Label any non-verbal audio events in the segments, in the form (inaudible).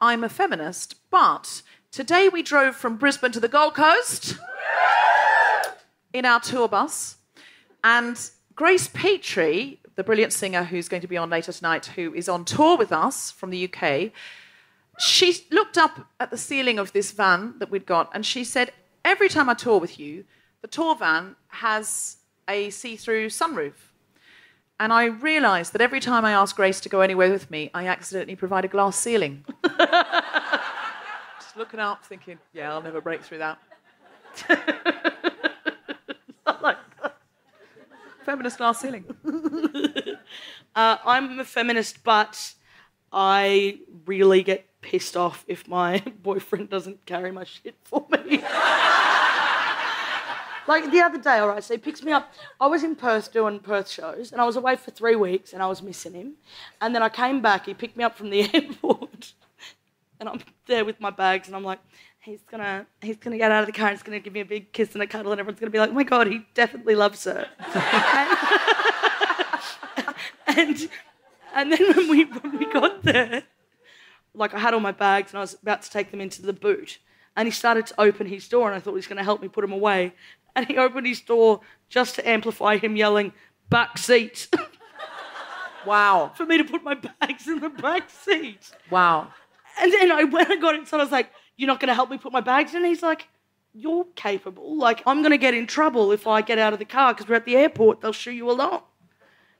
I'm a feminist, but today we drove from Brisbane to the Gold Coast in our tour bus. And Grace Petrie, the brilliant singer who's going to be on later tonight, who is on tour with us from the UK, she looked up at the ceiling of this van that we'd got and she said, Every time I tour with you, the tour van has a see through sunroof. And I realised that every time I ask Grace to go anywhere with me, I accidentally provide a glass ceiling. (laughs) Just looking up, thinking, yeah, I'll never break through that. (laughs) Like that. Feminist glass ceiling. (laughs) Uh, I'm a feminist, but I really get pissed off if my boyfriend doesn't carry my shit for me. Like the other day, all right, so he picks me up. I was in Perth doing Perth shows, and I was away for three weeks, and I was missing him. And then I came back, he picked me up from the (laughs) airport, and I'm there with my bags, and I'm like, he's gonna, he's gonna get out of the car, and he's gonna give me a big kiss and a cuddle, and everyone's gonna be like, oh my god, he definitely loves her. (laughs) and, and then when we when we got there, like I had all my bags and I was about to take them into the boot, and he started to open his door, and I thought he was going to help me put them away, and he opened his door just to amplify him yelling, "Back seat!" (laughs) Wow. for me to put my bags in the back seat. Wow. And then I when I got inside, I was like, "You're not going to help me put my bags in?" And he's like, "You're capable. Like I'm going to get in trouble if I get out of the car because we're at the airport. They'll shoo you along."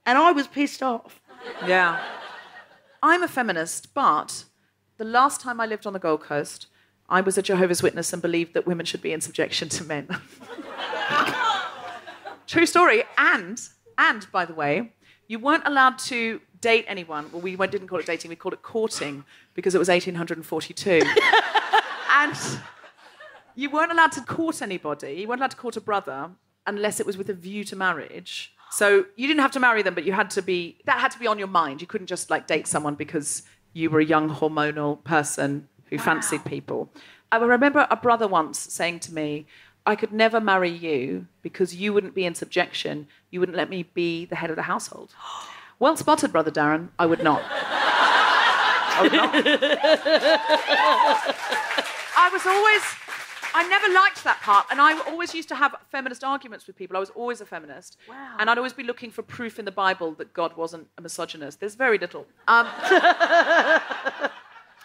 And I was pissed off. Yeah. I'm a feminist, but the last time I lived on the Gold Coast, I was a Jehovah's Witness and believed that women should be in subjection to men. (laughs) True story. And, and by the way, you weren't allowed to date anyone. Well, we didn't call it dating, we called it courting because it was 1842. (laughs) and you weren't allowed to court anybody, you weren't allowed to court a brother unless it was with a view to marriage. So you didn't have to marry them, but you had to be, that had to be on your mind. You couldn't just like date someone because you were a young hormonal person who fancied people. I remember a brother once saying to me, I could never marry you because you wouldn't be in subjection. You wouldn't let me be the head of the household. (gasps) Well spotted, brother Darren. I would not. I would not. (laughs) I was always, I never liked that part. And I always used to have feminist arguments with people. I was always a feminist. Wow. And I'd always be looking for proof in the Bible that God wasn't a misogynist. There's very little. Um, (laughs)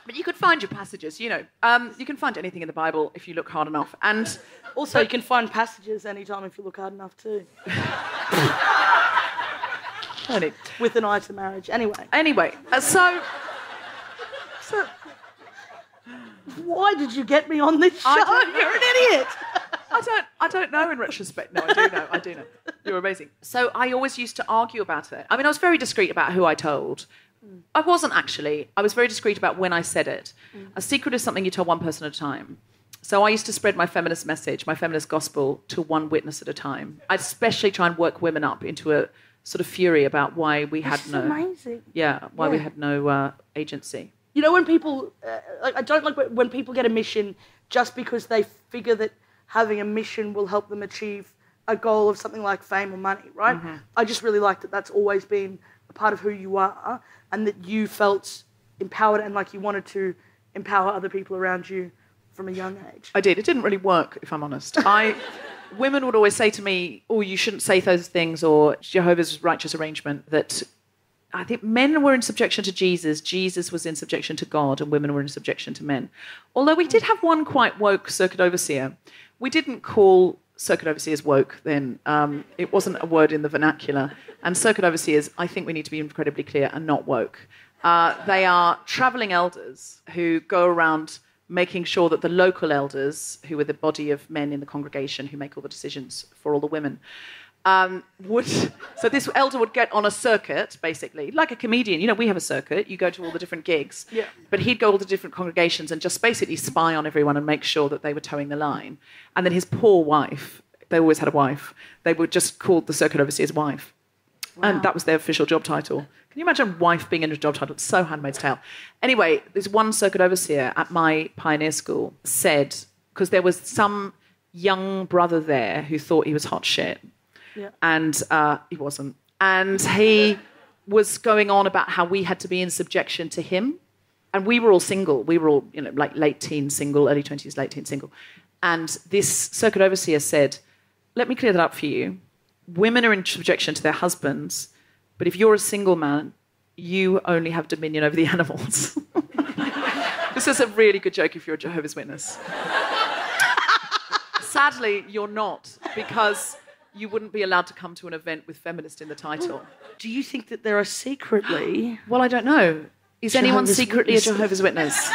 but you could find your passages, you know. Um, you can find anything in the Bible if you look hard enough. And (laughs) Also, you can find passages anytime if you look hard enough too, (laughs) with an eye to marriage. Anyway, anyway uh, so, so why did you get me on this show? I don't know. (laughs) You're an idiot. I don't, I don't know in retrospect. No, I do know. I do know. You're amazing. So I always used to argue about it. I mean, I was very discreet about who I told. I wasn't actually. I was very discreet about when I said it. A secret is something you tell one person at a time. So I used to spread my feminist message, my feminist gospel, to one witness at a time. I'd especially try and work women up into a sort of fury about why we had no, amazing. yeah, why we had no uh, agency. You know when people, uh, like, I don't like when- when people get a mission just because they figure that having a mission will help them achieve a goal of something like fame or money, right? I just really like that that's always been a part of who you are and that you felt empowered and like you wanted to empower other people around you from a young age. I did. It didn't really work, if I'm honest. I, women would always say to me, "Oh, you shouldn't say those things," or Jehovah's righteous arrangement. That I think men were in subjection to Jesus, Jesus was in subjection to God, and women were in subjection to men. Although we did have one quite woke circuit overseer. We didn't call circuit overseers woke then. Um, it wasn't a word in the vernacular. And circuit overseers, I think we need to be incredibly clear, are not woke. Uh, they are traveling elders who go around making sure that the local elders, who are the body of men in the congregation who make all the decisions for all the women, um, would (laughs) so this elder would get on a circuit basically like a comedian. You know we have a circuit. You go to all the different gigs. Yeah. but he'd go all the different congregations and just basically spy on everyone and make sure that they were toeing the line. And then his poor wife they always had a wife. They were just called the circuit overseer's wife. And that was their official job title. Can you imagine wife being in a job title? It's so handmaid's tale. Anyway this one circuit overseer at my pioneer school said because there was some young brother there who thought he was hot shit Yeah. and uh, he wasn't. And he was going on about how we had to be in subjection to him. and we were all single. We were all, you know, like late teens single, early 20s, late teens single. And this circuit overseer said, Let me clear that up for you. Women are in subjection to their husbands, but if you're a single man, you only have dominion over the (laughs) animals. (laughs) this is a really good joke if you're a Jehovah's Witness. (laughs) Sadly, you're not, because you wouldn't be allowed to come to an event with feminist in the title. (gasps) Do you think that there are secretly (gasps) Well, I don't know. Is anyone secretly Witness. a Jehovah's Witness?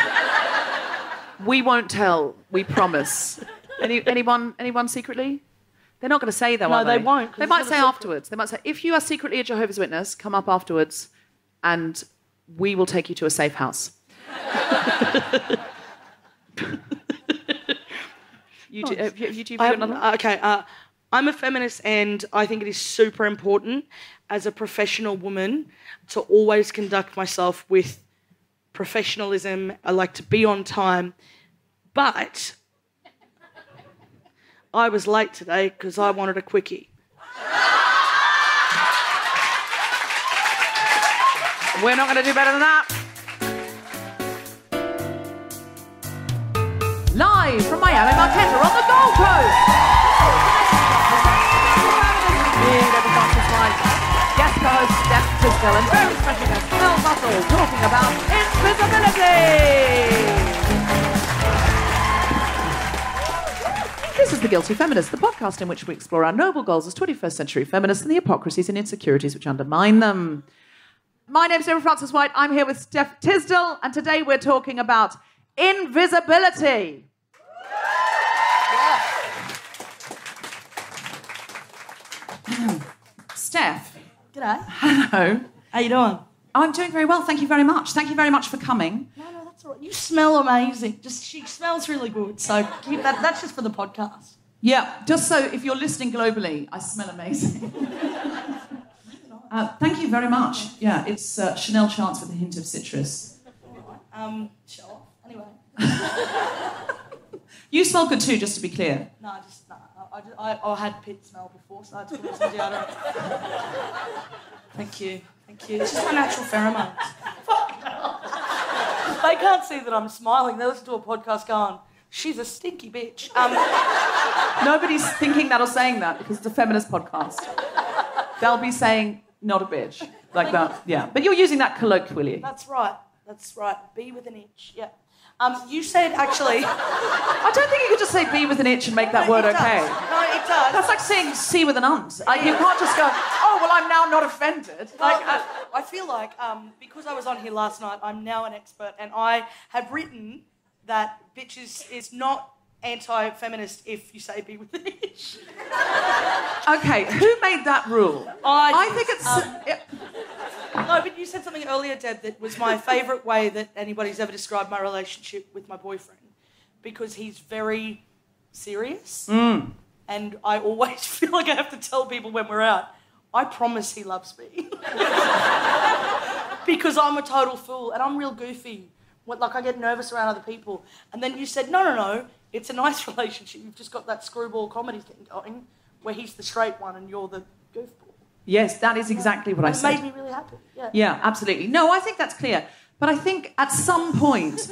(laughs) we won't tell. We promise. Any, anyone? Anyone secretly? They're not going to say though. No, are they they won't, They might say afterwards. They might say, if you are secretly a Jehovah's Witness, come up afterwards, and we will take you to a safe house. (laughs) you do, have you, have you, do I another? okay, uh, I'm a feminist, and I think it is super important as a professional woman to always conduct myself with professionalism. I like to be on time, but I was late today because I wanted a quickie. We're not going to do better than that. Live from Miami Marketta on the Gold Coast. Frances guest co-host Steph Tisdell, and very special guest Mel Buttle talking about invisibility. This is The Guilty Feminist, the podcast in which we explore our noble goals as 21st century feminists and the hypocrisies and insecurities which undermine them. My name's Deborah Frances-White. I'm here with Steph Tisdell, and today we're talking about invisibility. (clears throat) Steph, G'day. hello. How you doing? I'm doing very well. Thank you very much. Thank you very much for coming. No, no, that's all right. You smell amazing. Just she smells really good. So keep that. That's just for the podcast. Yeah, just so if you're listening globally, I smell amazing. uh, thank you very much. Yeah, it's uh, Chanel Chance with a hint of citrus. Um, show off. Anyway. (laughs) You smell good too, just to be clear. No, just. I, just, I, I had pit smell before, so I had to put some deodorant. (laughs) Thank you, thank you. It's just my natural pheromones. Fuck. They can't see that I'm smiling. They listen to a podcast going, "She's a stinky bitch." Um, (laughs) Nobody's thinking that or saying that because it's a feminist podcast. They'll be saying, not a bitch. Like that. Yeah. But you're using that colloquially. that's right. That's right. Be with an itch. Yeah. Um, you said actually. I don't think you could just say B with an itch and make that word okay. No, it does. That's like saying C with an unt. Like, you can't just go, oh, well, I'm now not offended. Like, uh, I feel like um, because I was on here last night, I'm now an expert, and I have written that bitches is not anti-feminist if you say be with itch. (laughs) Okay, who made that rule? I I think it's. Um, yeah. No, but you said something earlier, Deb, that was my favourite way that anybody's ever described my relationship with my boyfriend, because he's very serious, and I always (laughs) feel like I have to tell people when we're out. I promise he loves me. (laughs) because I'm a total fool and I'm real goofy. What, like I get nervous around other people. And then you said, no, no, no, it's a nice (laughs) relationship. You've just got that screwball comedy thing going where he's the straight one and you're the goofball. Yes, that is exactly what I It said. made me really happy. Yeah. Yeah, absolutely. No, I think that's clear. But I think at some point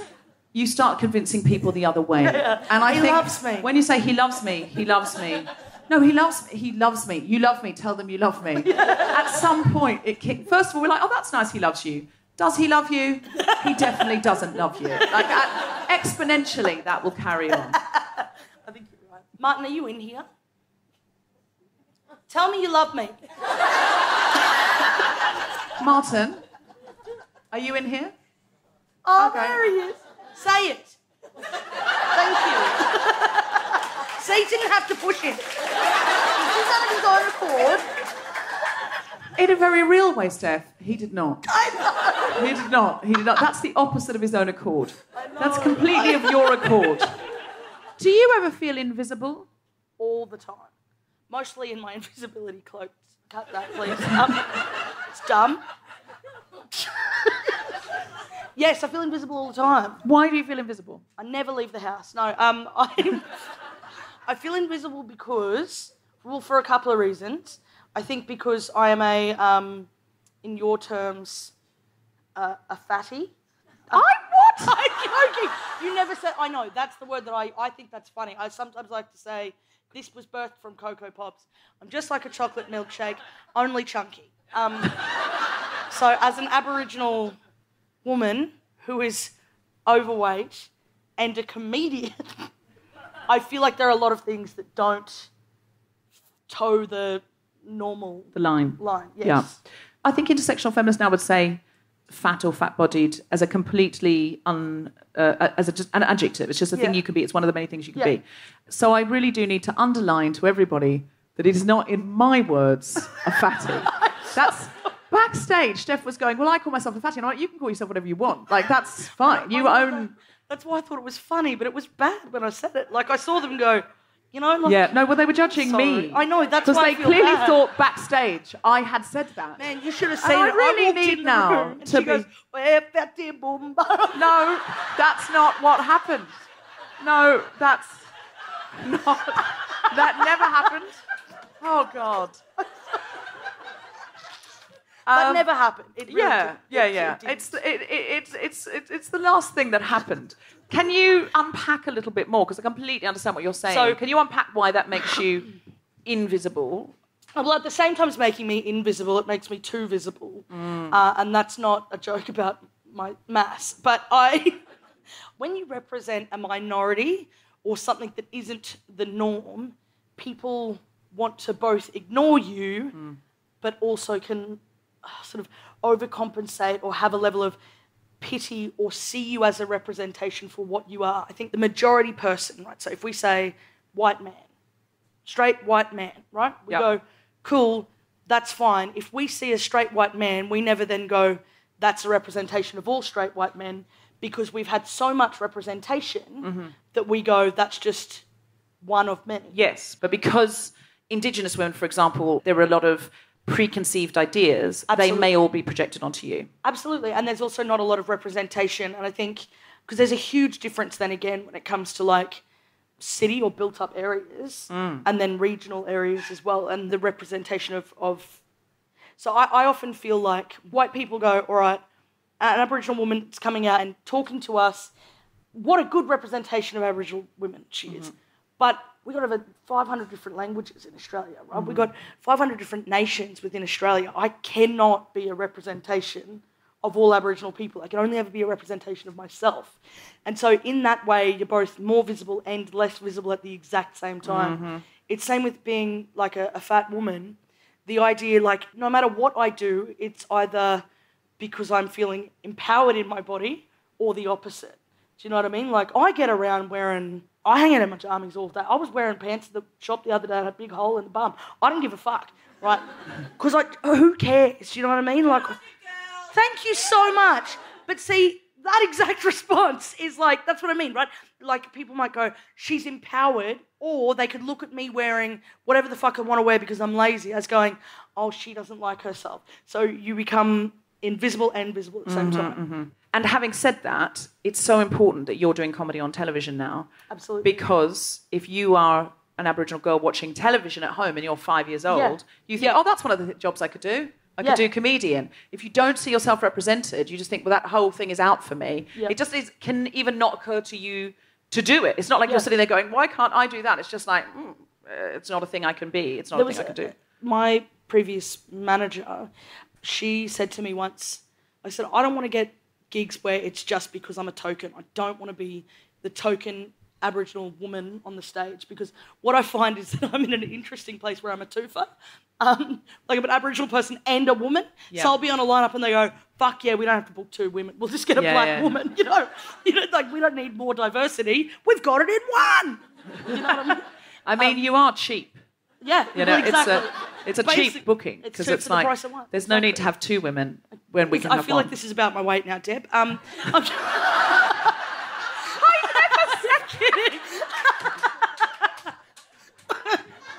you start convincing people the other way. (laughs) And I He think loves me. when you say he loves me, he loves me. No, he loves me. He loves me. You love me. Tell them you love me. (laughs) At some point, it kick, first of all we're like, oh, that's nice. He loves you. Does he love you? He definitely doesn't love you. Like at, exponentially, that will carry on. I think you're right. Martin, are you in here? Tell me you love me. Martin, are you in here? Oh, Okay. there he is. Say it. Thank you. See, you didn't have to push him. He did that of his own accord. In a very real way, Steph, he did not. He did not. He did not. That's the opposite of his own accord. That's completely of your accord. Do you ever feel invisible? All the time. Mostly in my (laughs) invisibility cloak. Cut that, please. Um, it's dumb. (laughs) yes, I feel invisible all the time. Why do you feel invisible? I never leave the house. No, um, (laughs) I, I feel invisible because, well, for a couple of reasons. I think because I am a, um, in your terms, uh, a fatty. I What? (laughs) I'm joking. You never said. I know that's the word that I. I think that's funny. I sometimes like to say, "This was birthed from Coco Pops." I'm just like a chocolate milkshake, only chunky. Um, (laughs) so, as an Aboriginal woman who is overweight and a comedian, (laughs) I feel like there are a lot of things that don't toe the normal The line. line. Yes. Yeah. I think intersectional feminists now would say fat or fat bodied as a completely un, uh, as a, just an adjective. It's just a thing you can be. It's one of the many things you can Yeah. be. So I really do need to underline to everybody that it is not, in my words, a fatty. (laughs) That's backstage. Steph was going, Well, I call myself a fatty. And I'm like, You can call yourself whatever you want. Like, that's fine. You own. That's why I thought it was funny, but it was bad when I said it. Like I saw them go, you know, like Yeah, no, well, they were judging Sorry. me. I know, that's Because why I they clearly bad. thought backstage I had said that. man, you should have And seen I it. really walked need now room to she be- goes, "Eh, fatty boom, bum." No, that's not what happened. No, that's not. That never happened. Oh God. That Um, never happened. It really Yeah, did. yeah, It- yeah. it. It's it, it, it's it's it's it's the last thing that happened. Can you unpack a little bit more? Because I completely understand what you're saying. So- can you unpack why that makes you invisible? Well, at the same time as making me invisible, it makes me too visible. Mm. Uh, and that's not a joke about my mass. But I, (laughs) when you represent a minority or something that isn't the norm, people want to both ignore you, Mm. but also can uh, sort of overcompensate or have a level of pity or see you as a representation for what you are. I think the majority person, right? So if we say white man, straight white man, right? We Yeah. go, cool, that's fine. If we see a straight white man, we never then go, that's a representation of all straight white men because we've had so much representation Mm-hmm. that we go, that's just one of many. Yes, but because Indigenous women, for example, there were a lot of preconceived ideas. They may all be projected onto you. Absolutely. And there's also not a lot of representation. And I think, because there's a huge difference then again when it comes to like city or built up areas mm. and then regional areas as well and the representation of. of so I, I often feel like white people go, all right, an Aboriginal woman is coming out and talking to us. What a good representation of Aboriginal women she is. Mm-hmm. But we got over 500 different languages in Australia, right? We mm. got 500 different nations within Australia. I cannot be a representation of all Aboriginal people. I can only ever be a representation of myself. And so, in that way, you're both more visible and less visible at the exact same time. Mm-hmm. It's same with being like a, a fat woman. The idea, like, no matter what I do, it's either because I'm feeling empowered in my body or the opposite. Do you know what I mean? Like, I get around wearing, I hang out in my jammies all day. I was wearing pants at the shop the other day, I had a big hole in the bum. I didn't give a fuck, right? (laughs) Because, like, who cares? You know what I mean? Like, thank you so much. But see, that exact (laughs) response is like, that's what I mean, right? Like, people might go, she's empowered, or they could look at me wearing whatever the fuck I want to wear because I'm lazy, as going, oh, she doesn't like herself. So you become invisible and visible at the same time. And having said that, it's so important that you're doing comedy on television now. Absolutely. Because if you are an Aboriginal girl watching television at home and you're five years old, Yeah. you think, Yeah. oh, that's one of the jobs I could do. I could Yeah. do comedian. If you don't see yourself represented, you just think, well, that whole thing is out for me. It just is, can even not occur to you to do it. It's not like you're sitting there going, why can't I do that? It's just like, mm, uh, it's not a thing I can be. It's not there a thing I can do. my previous manager she said to me once i said i don't want to get gigs where it's just because i'm a token. I don't want to be the token aboriginal woman on the stage because what i find is (laughs) that i'm in an interesting place where i'm a twofer um, like i'm an aboriginal person and a woman. Yeah. so i'll be on a lineup and they go fuck yeah we don't have to book two women. We'll just get a Yeah, black yeah. woman (laughs) you know? You know like we don't need more diversity. We've got it in one. You know what i mean? (laughs) I mean, you are cheap. Yeah You know, exactly. it's a it's a Basic- cheap booking because cheap it's for the like price of one. there's no need to have two women when we can I have feel one. like this is about my weight now, Deb. Um, I'm (laughs) kidding. (laughs)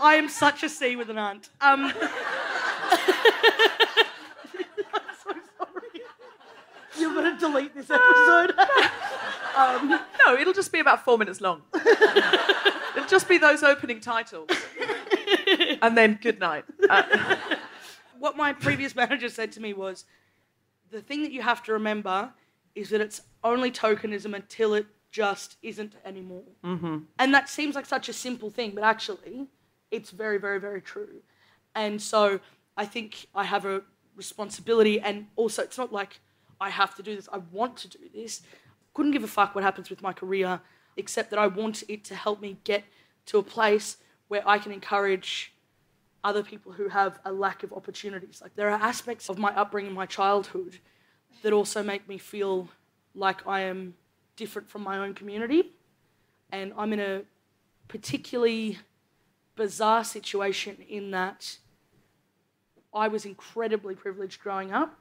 I am such a C with an aunt. Um, (laughs) I'm so sorry. You're gonna delete this episode. um, No, it'll just be about four minutes long. it'll just be those opening titles, and then good night. (laughs) Uh, what my previous manager said to me was the thing that you have to remember is that it's only tokenism until it just isn't anymore. Mm-hmm. And that seems like such a simple thing, but actually, it's very, very, very true. And so I think I have a responsibility, and also it's not like I have to do this, I want to do this. Couldn't give a fuck what happens with my career, except that I want it to help me get to a place where I can encourage other people who have a lack of opportunities. Like there are aspects of my upbringing, my childhood, that also make me feel like I am different from my own community. And I'm in a particularly bizarre situation in that I was incredibly privileged growing up.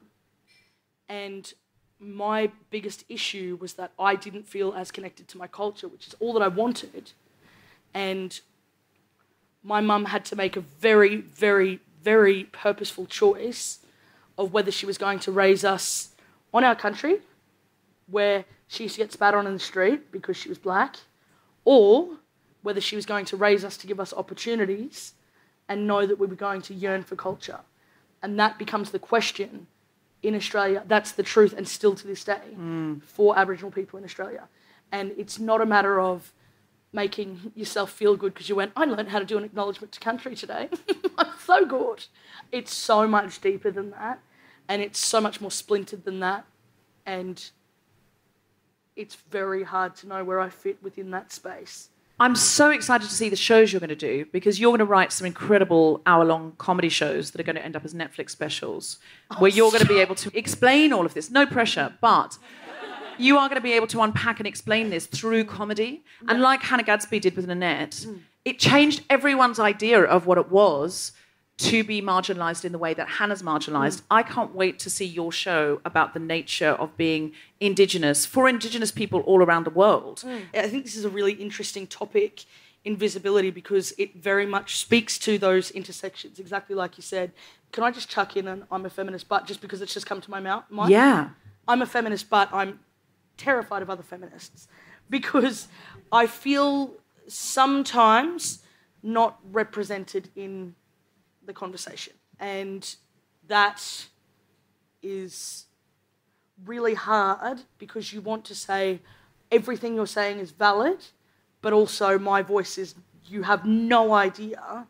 And my biggest issue was that I didn't feel as connected to my culture, which is all that I wanted. And my mum had to make a very, very, very purposeful choice of whether she was going to raise us on our country, where she used to get spat on in the street because she was black, or whether she was going to raise us to give us opportunities and know that we were going to yearn for culture. And that becomes the question in Australia. That's the truth, and still to this day, mm. for Aboriginal people in Australia. And it's not a matter of making yourself feel good because you went, I learned how to do an acknowledgement to country today. (laughs) I'm so good. It's so much deeper than that, and it's so much more splintered than that. And it's very hard to know where I fit within that space. I'm so excited to see the shows you're going to do because you're going to write some incredible hour long comedy shows that are going to end up as Netflix specials oh, where you're going to be able to explain all of this. No pressure, but you are going to be able to unpack and explain this through comedy. Yeah. And like Hannah Gadsby did with Nanette, mm. it changed everyone's idea of what it was to be marginalized in the way that Hannah's marginalized. Mm. I can't wait to see your show about the nature of being Indigenous for Indigenous people all around the world. Mm. I think this is a really interesting topic, invisibility, because it very much speaks to those intersections, exactly like you said. Can I just chuck in and I'm a feminist, but just because it's just come to my mouth? Mind? Yeah. I'm a feminist, but I'm terrified of other feminists because I feel sometimes not represented in the conversation. And that is really hard because you want to say everything you're saying is valid, but also my voice is, you have no idea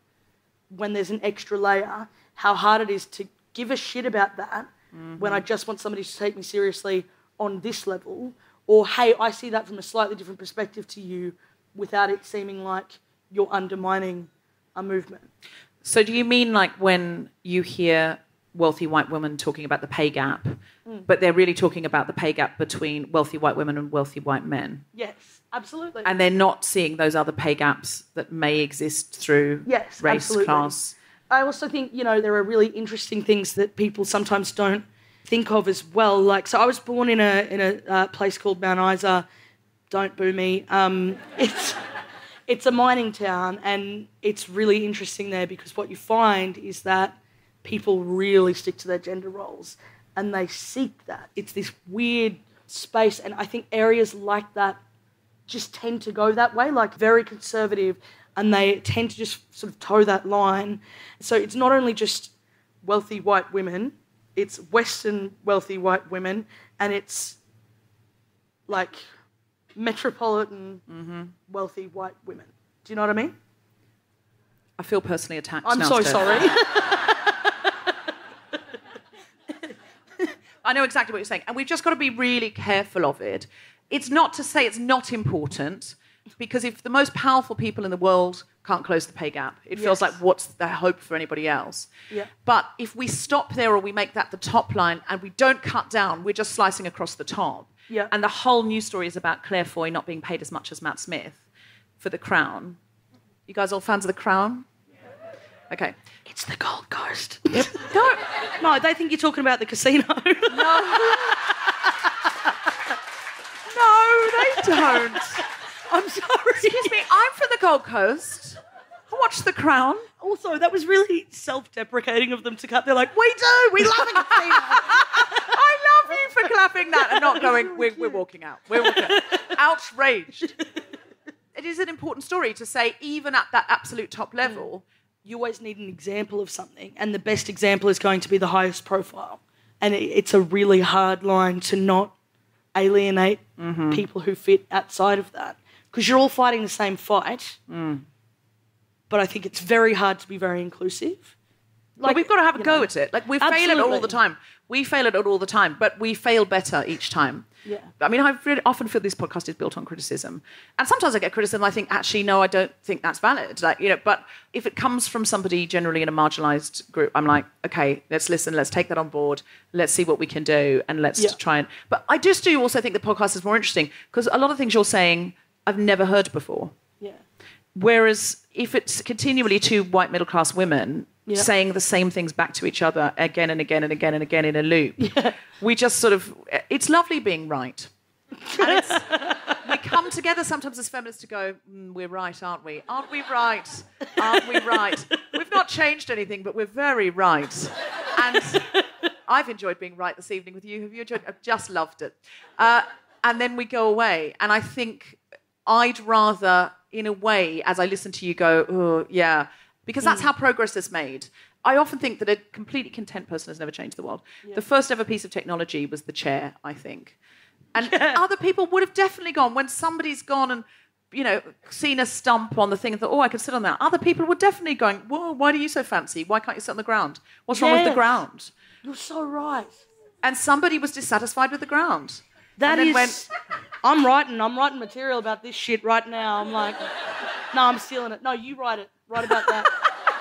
when there's an extra layer how hard it is to give a shit about that mm-hmm. when I just want somebody to take me seriously on this level, or hey, I see that from a slightly different perspective to you without it seeming like you're undermining a movement. So, do you mean like when you hear wealthy white women talking about the pay gap, mm. but they're really talking about the pay gap between wealthy white women and wealthy white men? Yes, absolutely. And they're not seeing those other pay gaps that may exist through yes, race, absolutely. class. I also think, you know, there are really interesting things that people sometimes don't think of as well. Like, so I was born in a, in a uh, place called Mount Isa. Don't boo me. Um, (laughs) it's it's a mining town and it's really interesting there because what you find is that people really stick to their gender roles and they seek that. It's this weird space and I think areas like that just tend to go that way, like very conservative and they tend to just sort of toe that line. So it's not only just wealthy white women, it's Western wealthy white women and it's like metropolitan, mm-hmm. wealthy white women. Do you know what I mean? I feel personally attacked. I'm so sorry. (laughs) I know exactly what you're saying. And we've just got to be really careful of it. It's not to say it's not important, because if the most powerful people in the world can't close the pay gap, it feels like what's the hope for anybody else? Yeah. But if we stop there or we make that the top line and we don't cut down, we're just slicing across the top. Yeah. And the whole news story is about Claire Foy not being paid as much as Matt Smith for the Crown. You guys all fans of the Crown? Okay. It's the Gold Coast. (laughs) no, no, they think you're talking about the casino. (laughs) no. (laughs) no, they don't. I'm sorry. Excuse me, I'm from the Gold Coast. I watched The Crown. Also, that was really self-deprecating of them to cut. They're like, we do, we love a casino. (laughs) love you for clapping that and not (laughs) going, we're, we're walking out. We're walking out. (laughs) Outraged. It is an important story to say, even at that absolute top level, you always need an example of something, and the best example is going to be the highest profile. And it, it's a really hard line to not alienate Mm-hmm. people who fit outside of that because you're all fighting the same fight. Mm. But I think it's very hard to be very inclusive. Like, we've got to have a go know. at it. Like we fail at it all the time. We fail at it all the time, but we fail better each time. Yeah. I mean, I really often feel this podcast is built on criticism, and sometimes I get criticism. I think actually, no, I don't think that's valid. Like you know, but if it comes from somebody generally in a marginalised group, I'm like, okay, let's listen, let's take that on board, let's see what we can do, and let's Yeah. try and. But I just do also think the podcast is more interesting because a lot of things you're saying I've never heard before. Yeah. Whereas if it's continually two white middle class women Yeah. saying the same things back to each other again and again and again and again in a loop, we just sort of, it's lovely being right. We come together sometimes as feminists to go, mm, we're right, aren't we? Aren't we right? Aren't we right? We've not changed anything, but we're very right. And I've enjoyed being right this evening with you. Have you enjoyed? I've just loved it. Uh, and then we go away. And I think I'd rather, in a way, as I listen to you go, oh, yeah, because that's mm. how progress is made. I often think that a completely content person has never changed the world. The first ever piece of technology was the chair, I think. And (laughs) other people would have definitely gone when somebody's gone and you know seen a stump on the thing and thought, oh, I could sit on that. Other people were definitely going, whoa, why are you so fancy? Why can't you sit on the ground? What's wrong with the ground? You're so right. And somebody was dissatisfied with the ground. That is. went, I'm writing. I'm writing material about this shit right now. I'm like, no, I'm stealing it. No, you write it. Write about that.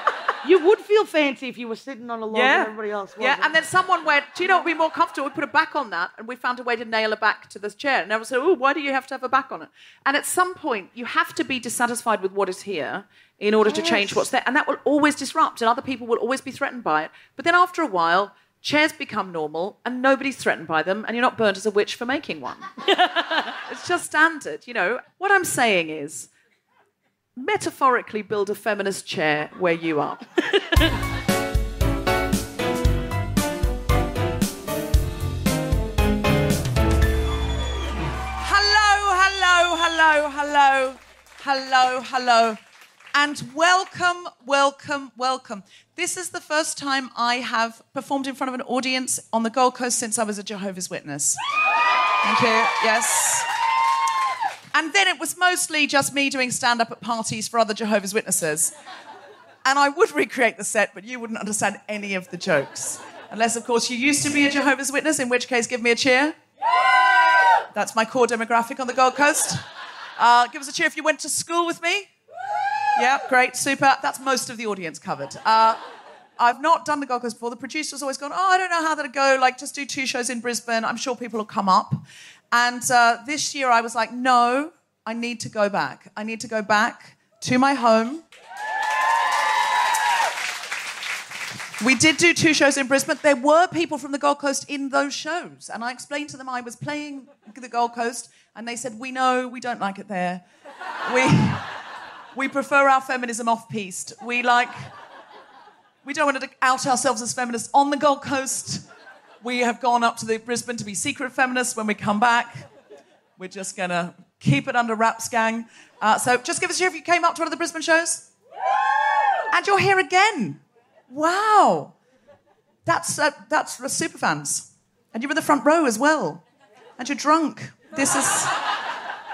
(laughs) you would feel fancy if you were sitting on a log and everybody else. Yeah, and then someone went, Do you know what would be more comfortable? We put a back on that, and we found a way to nail a back to this chair. And everyone said, Oh, why do you have to have a back on it? And at some point, you have to be dissatisfied with what is here in order to change what's there. And that will always disrupt, and other people will always be threatened by it. But then after a while, chairs become normal, and nobody's threatened by them, and you're not burnt as a witch for making one. (laughs) it's just standard, you know. What I'm saying is, metaphorically build a feminist chair where you are. Hello, hello, hello, hello, hello, hello. And welcome, welcome, welcome. This is the first time I have performed in front of an audience on the Gold Coast since I was a Jehovah's Witness. Thank you. Yes. And then it was mostly just me doing stand up at parties for other Jehovah's Witnesses. And I would recreate the set, but you wouldn't understand any of the jokes. Unless, of course, you used to be a Jehovah's Witness, in which case, give me a cheer. That's my core demographic on the Gold Coast. Uh, give us a cheer if you went to school with me. Yeah, great, super. That's most of the audience covered. Uh, I've not done the Gold Coast before. The producer's always gone, oh, I don't know how that'll go. Like, just do two shows in Brisbane. I'm sure people will come up. And uh, this year I was like, no, I need to go back. I need to go back to my home. We did do two shows in Brisbane. There were people from the Gold Coast in those shows. And I explained to them I was playing the Gold Coast, and they said, We know, we don't like it there. We, we prefer our feminism off piste. We like, we don't want to out ourselves as feminists on the Gold Coast. We have gone up to the Brisbane to be secret feminists when we come back. We're just going to keep it under wraps, gang. Uh, so just give us a cheer if you came up to one of the Brisbane shows. And you're here again. Wow. That's, uh, that's the super fans. And you're in the front row as well. And you're drunk. This is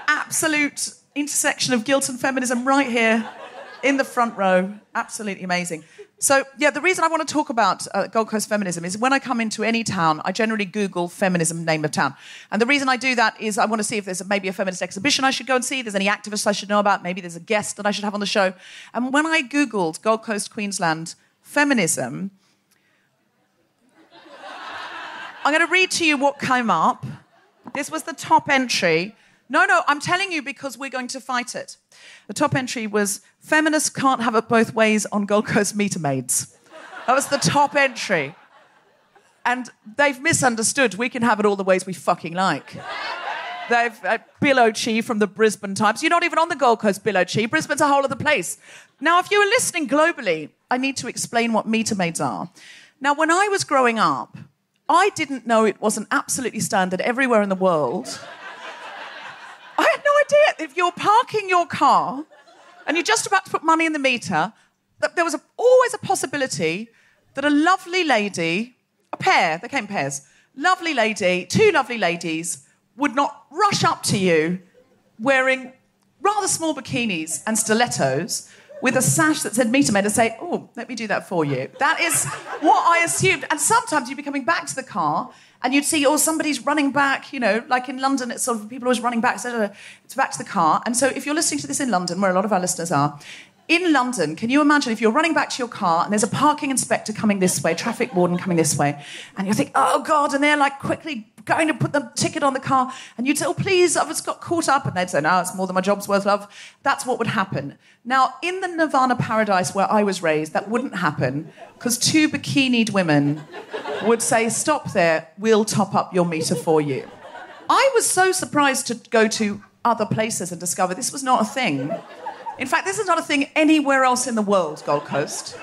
absolute intersection of guilt and feminism right here in the front row. Absolutely amazing. So, yeah, the reason I want to talk about uh, Gold Coast feminism is when I come into any town, I generally Google feminism name of town. And the reason I do that is I want to see if there's maybe a feminist exhibition I should go and see, there's any activists I should know about, maybe there's a guest that I should have on the show. And when I Googled Gold Coast, Queensland feminism, I'm going to read to you what came up. This was the top entry. No, no, I'm telling you because we're going to fight it. The top entry was Feminists can't have it both ways on Gold Coast meter maids. That was the top entry. And they've misunderstood. We can have it all the ways we fucking like. They've uh, Bill O'Chee from the Brisbane Times. You're not even on the Gold Coast, Bill O'Chee. Brisbane's a whole other place. Now, if you were listening globally, I need to explain what meter maids are. Now, when I was growing up, I didn't know it wasn't absolutely standard everywhere in the world. Idea. If you're parking your car and you're just about to put money in the meter, that there was a, always a possibility that a lovely lady, a pair, they came pairs, lovely lady, two lovely ladies, would not rush up to you wearing rather small bikinis and stilettos with a sash that said meter maid and say, Oh, let me do that for you. That is what I assumed. And sometimes you'd be coming back to the car and you'd see, oh, somebody's running back, you know, like in London, it's sort of people always running back, it's back to the car. And so if you're listening to this in London, where a lot of our listeners are, in London, can you imagine if you're running back to your car and there's a parking inspector coming this way, traffic warden coming this way, and you think, oh God, and they're like quickly going to put the ticket on the car, and you'd say, oh please, I've just got caught up, and they'd say, no, it's more than my job's worth, love. That's what would happen. Now, in the Nirvana paradise where I was raised, that wouldn't happen because two bikinied women would say, stop there, we'll top up your meter for you. I was so surprised to go to other places and discover this was not a thing. In fact, this is not a thing anywhere else in the world, Gold Coast.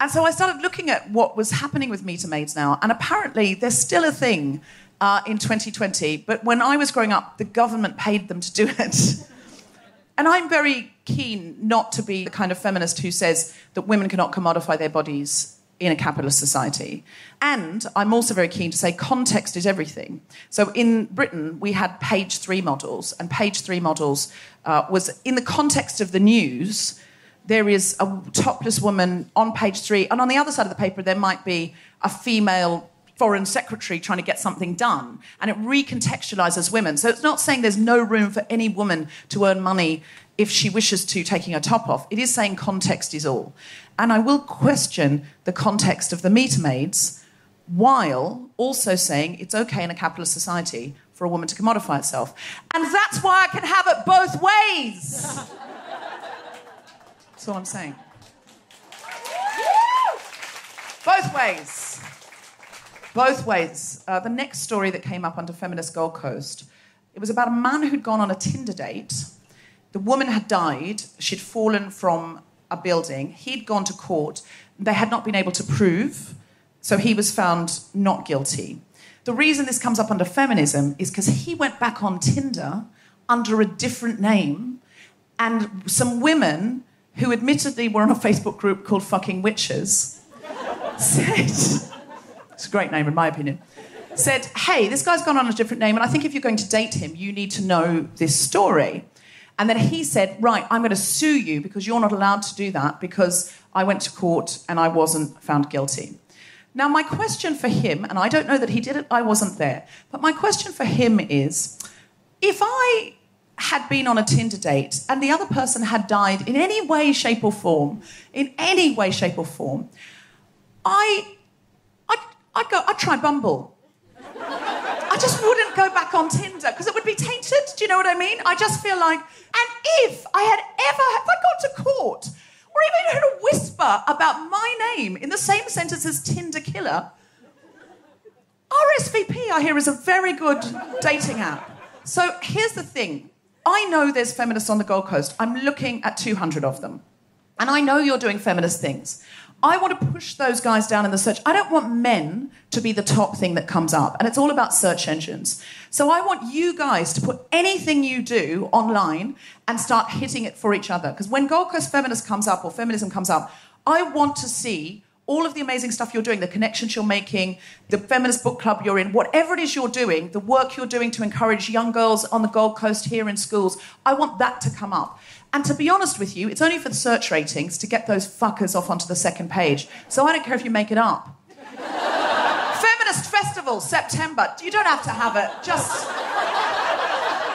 And so I started looking at what was happening with meter maids now, and apparently there's still a thing uh, in 2020. But when I was growing up, the government paid them to do it. (laughs) and I'm very keen not to be the kind of feminist who says that women cannot commodify their bodies in a capitalist society. And I'm also very keen to say context is everything. So in Britain, we had page three models, and page three models uh, was in the context of the news. There is a topless woman on page three, and on the other side of the paper, there might be a female foreign secretary trying to get something done, and it recontextualizes women. So it's not saying there's no room for any woman to earn money if she wishes to, taking her top off. It is saying context is all. And I will question the context of the meter maids while also saying it's okay in a capitalist society for a woman to commodify herself. And that's why I can have it both ways. that's all I'm saying. Both ways. Both ways. Uh, the next story that came up under Feminist Gold Coast, it was about a man who'd gone on a Tinder date. The woman had died. She'd fallen from a building. He'd gone to court. They had not been able to prove, so he was found not guilty. The reason this comes up under feminism is because he went back on Tinder under a different name, and some women who admittedly were on a Facebook group called Fucking Witches (laughs) said, it's a great name in my opinion, said, hey, this guy's gone on a different name, and I think if you're going to date him, you need to know this story. And then he said, Right, I'm going to sue you because you're not allowed to do that because I went to court and I wasn't found guilty. Now, my question for him, and I don't know that he did it, I wasn't there, but my question for him is if I had been on a Tinder date and the other person had died in any way, shape, or form, in any way, shape, or form, I, I'd, go, I'd try Bumble. I just wouldn't go back on Tinder because it would be tainted. Do you know what I mean? I just feel like, and if I had ever, if I got to court or even heard a whisper about my name in the same sentence as Tinder killer, RSVP, I hear, is a very good dating app. So here's the thing I know there's feminists on the Gold Coast. I'm looking at 200 of them. And I know you're doing feminist things. I want to push those guys down in the search. I don't want men to be the top thing that comes up. And it's all about search engines. So I want you guys to put anything you do online and start hitting it for each other. Because when Gold Coast Feminist comes up or feminism comes up, I want to see all of the amazing stuff you're doing, the connections you're making, the feminist book club you're in, whatever it is you're doing, the work you're doing to encourage young girls on the Gold Coast here in schools, I want that to come up. And to be honest with you, it's only for the search ratings to get those fuckers off onto the second page. So I don't care if you make it up. (laughs) Feminist Festival, September. You don't have to have it. Just.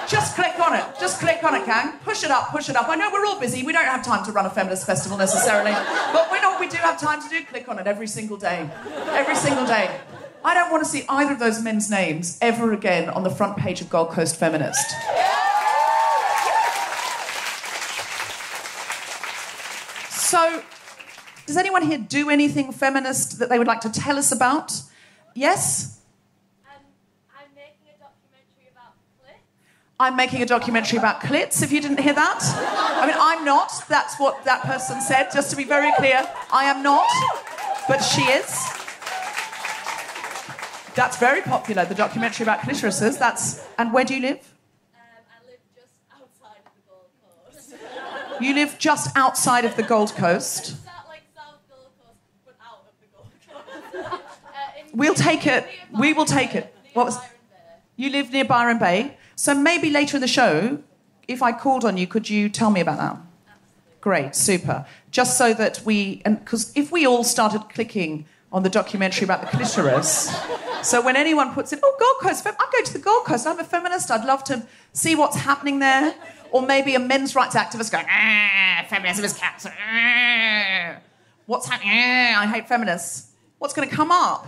Just click on it. Just click on it, gang. Push it up, push it up. I know we're all busy. We don't have time to run a feminist festival necessarily. But we know what we do have time to do. Click on it every single day. Every single day. I don't want to see either of those men's names ever again on the front page of Gold Coast Feminist. So, does anyone here do anything feminist that they would like to tell us about? Yes? Um, I'm making a documentary about clits. I'm making a documentary about clits, if you didn't hear that. I mean, I'm not. That's what that person said, just to be very clear. I am not, but she is. That's very popular, the documentary about clitorises. That's and where do you live? Um, I live just outside of the Gold Coast. You live just outside of the Gold Coast. South, like South Gold Coast, but out of the Gold Coast. (laughs) uh, We'll take it. We will take it. What was- You live near Byron Bay. So maybe later in the show, if I called on you, could you tell me about that? Great, super. Just so that we, and because if we all started clicking on the documentary about the clitoris, (laughs) so when anyone puts in, oh, Gold Coast, I'm going to the Gold Coast, I'm a feminist, I'd love to see what's happening there. Or maybe a men's rights activist going, ah, feminism is cancer. ah. What's happening? Ah, I hate feminists. What's going to come up?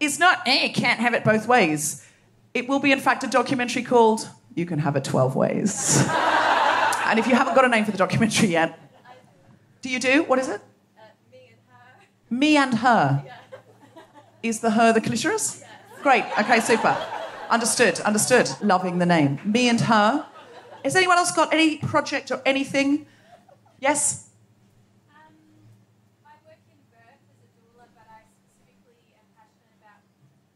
It's not, eh, can't have it both ways. It will be, in fact, a documentary called You Can Have It 12 Ways. (laughs) and if you haven't got a name for the documentary yet, do you do? What is it? Uh, me and her. Me and her. Is the her the clitoris? Great. Okay, super. Understood. Understood. Loving the name. Me and her. Has anyone else got any project or anything? Yes? Um, I work in birth as a doula, but I specifically am passionate about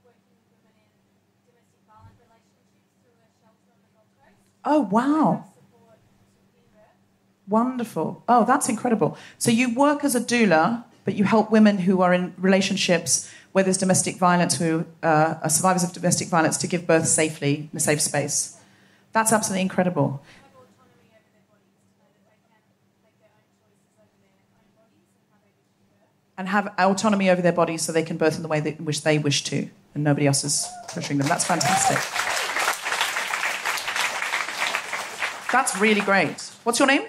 working with women in domestic violent relationships through a shelter on the Gold Coast. Oh, wow. Support in birth. Wonderful. Oh, that's incredible. So you work as a doula, but you help women who are in relationships where there's domestic violence, who uh, are survivors of domestic violence, to give birth safely in a safe space. That's absolutely incredible. And have autonomy over their bodies so they can birth in the way in which they wish to, and nobody else is pressuring them. That's fantastic. That's really great. What's your name?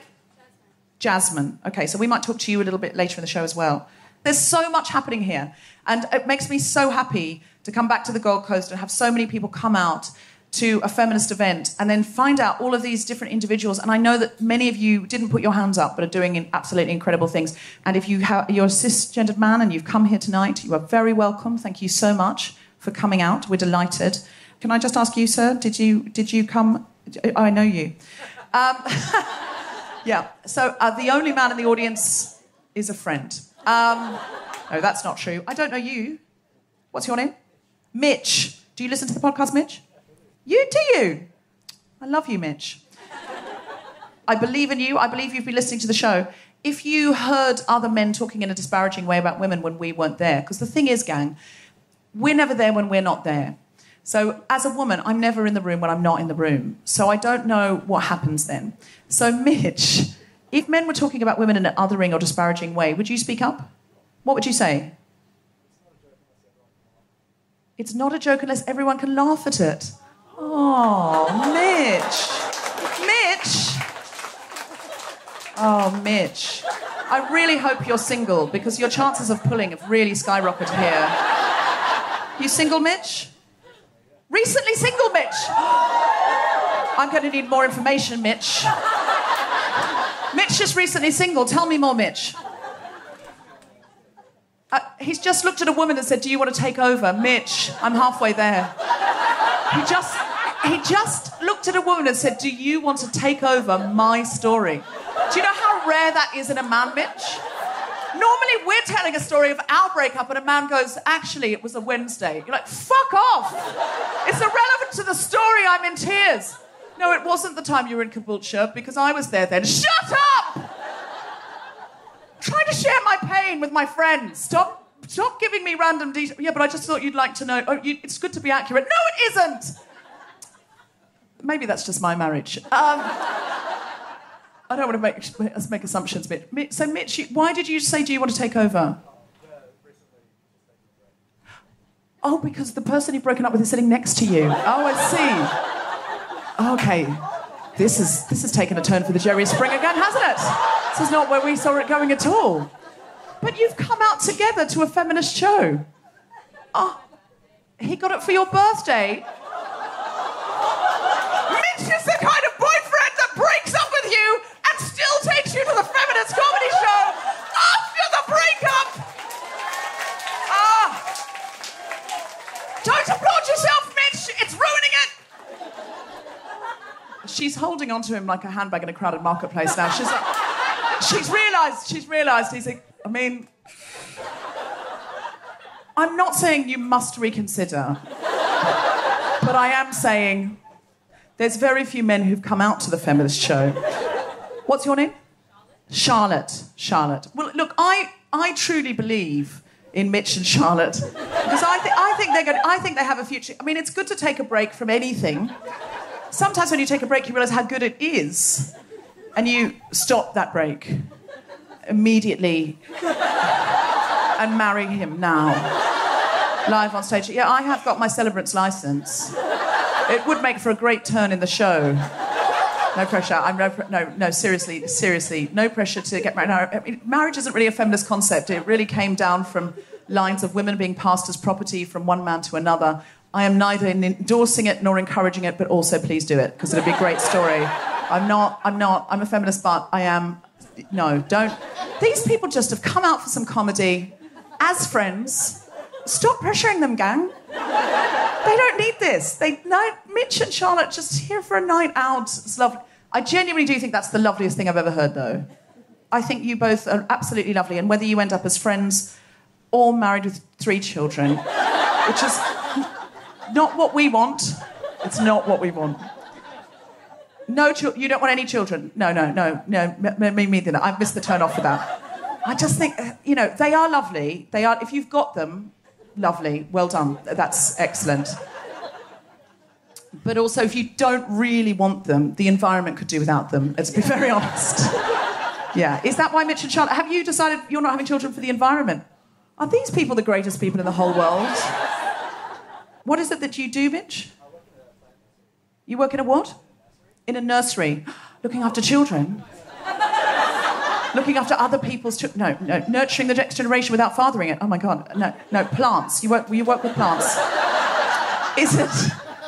Jasmine. Okay, so we might talk to you a little bit later in the show as well. There's so much happening here, and it makes me so happy to come back to the Gold Coast and have so many people come out to a feminist event and then find out all of these different individuals. And I know that many of you didn't put your hands up, but are doing absolutely incredible things. And if you ha- you're a cisgendered man and you've come here tonight, you are very welcome. Thank you so much for coming out. We're delighted. Can I just ask you, sir? Did you did you come? I know you. Um, (laughs) yeah. So uh, the only man in the audience is a friend. Um, no, that's not true. I don't know you. What's your name? Mitch. Do you listen to the podcast, Mitch? You do you? I love you, Mitch. I believe in you. I believe you've been listening to the show. If you heard other men talking in a disparaging way about women when we weren't there, because the thing is, gang, we're never there when we're not there. So, as a woman, I'm never in the room when I'm not in the room. So, I don't know what happens then. So, Mitch, if men were talking about women in an othering or disparaging way, would you speak up? What would you say? It's not a joke unless everyone can laugh at it. Oh, Mitch. Mitch. Oh, Mitch. I really hope you're single because your chances of pulling have really skyrocketed here. You single, Mitch? Recently single, Mitch. (gasps) I'm going to need more information, Mitch. Mitch is recently single. Tell me more, Mitch. Uh, he's just looked at a woman and said, "Do you want to take over, Mitch?" I'm halfway there. He just he just looked at a woman and said, "Do you want to take over my story?" Do you know how rare that is in a man, Mitch? Normally, we're telling a story of our breakup, and a man goes, "Actually, it was a Wednesday." You're like, "Fuck off! It's irrelevant to the story. I'm in tears." No, it wasn't the time you were in Caboolture because I was there then. Shut up! trying to share my pain with my friends. Stop, stop giving me random details. Yeah, but I just thought you'd like to know. Oh, you, it's good to be accurate. No, it isn't. Maybe that's just my marriage. Um, I don't want to make let's make assumptions, Mitch. So, Mitch, why did you say, "Do you want to take over"? Oh, because the person you've broken up with is sitting next to you. Oh, I see. Okay, this is this has taken a turn for the Jerry Springer gang, hasn't it? This is not where we saw it going at all. But you've come out together to a feminist show. Oh, he got it for your birthday. Mitch is the kind of boyfriend that breaks up with you and you to the feminist comedy show after the breakup. Ah. Don't applaud yourself, Mitch. It's ruining it. She's holding onto him like a handbag in a crowded marketplace now. She's like, she's realised. She's realised. He's like, I mean, I'm not saying you must reconsider, but I am saying there's very few men who've come out to the feminist show. What's your name? Charlotte. Charlotte. Well, look, I, I truly believe in Mitch and Charlotte because I, thi- I think they're going. I think they have a future. I mean, it's good to take a break from anything. Sometimes when you take a break, you realise how good it is, and you stop that break immediately and marry him now, live on stage. Yeah, I have got my celebrant's license. It would make for a great turn in the show. No pressure. I'm no, no, no. Seriously, seriously, no pressure to get married. I mean, marriage isn't really a feminist concept. It really came down from lines of women being passed as property from one man to another. I am neither endorsing it nor encouraging it, but also please do it because it'd be a great story. I'm not. I'm not. I'm a feminist, but I am. No, don't. These people just have come out for some comedy as friends. Stop pressuring them, gang. They don't need this. They no, Mitch and Charlotte just here for a night out. It's lovely. I genuinely do think that's the loveliest thing I've ever heard, though. I think you both are absolutely lovely, and whether you end up as friends or married with three children, which is not what we want. It's not what we want. No, you don't want any children. No, no, no, no. Me, me, me neither. I've missed the turn off for that. I just think, uh, you know, they are lovely. They are. If you've got them, lovely. Well done. That's excellent. But also, if you don't really want them, the environment could do without them. Let's be very honest. Yeah. Is that why Mitch and Charlotte? Have you decided you're not having children for the environment? Are these people the greatest people in the whole world? What is it that you do, Mitch? You work in a what? In a nursery. (gasps) Looking after children? Looking after other people's? No, no. Nurturing the next generation without fathering it. Oh my God. No, no. Plants. You work, you work with plants. Is it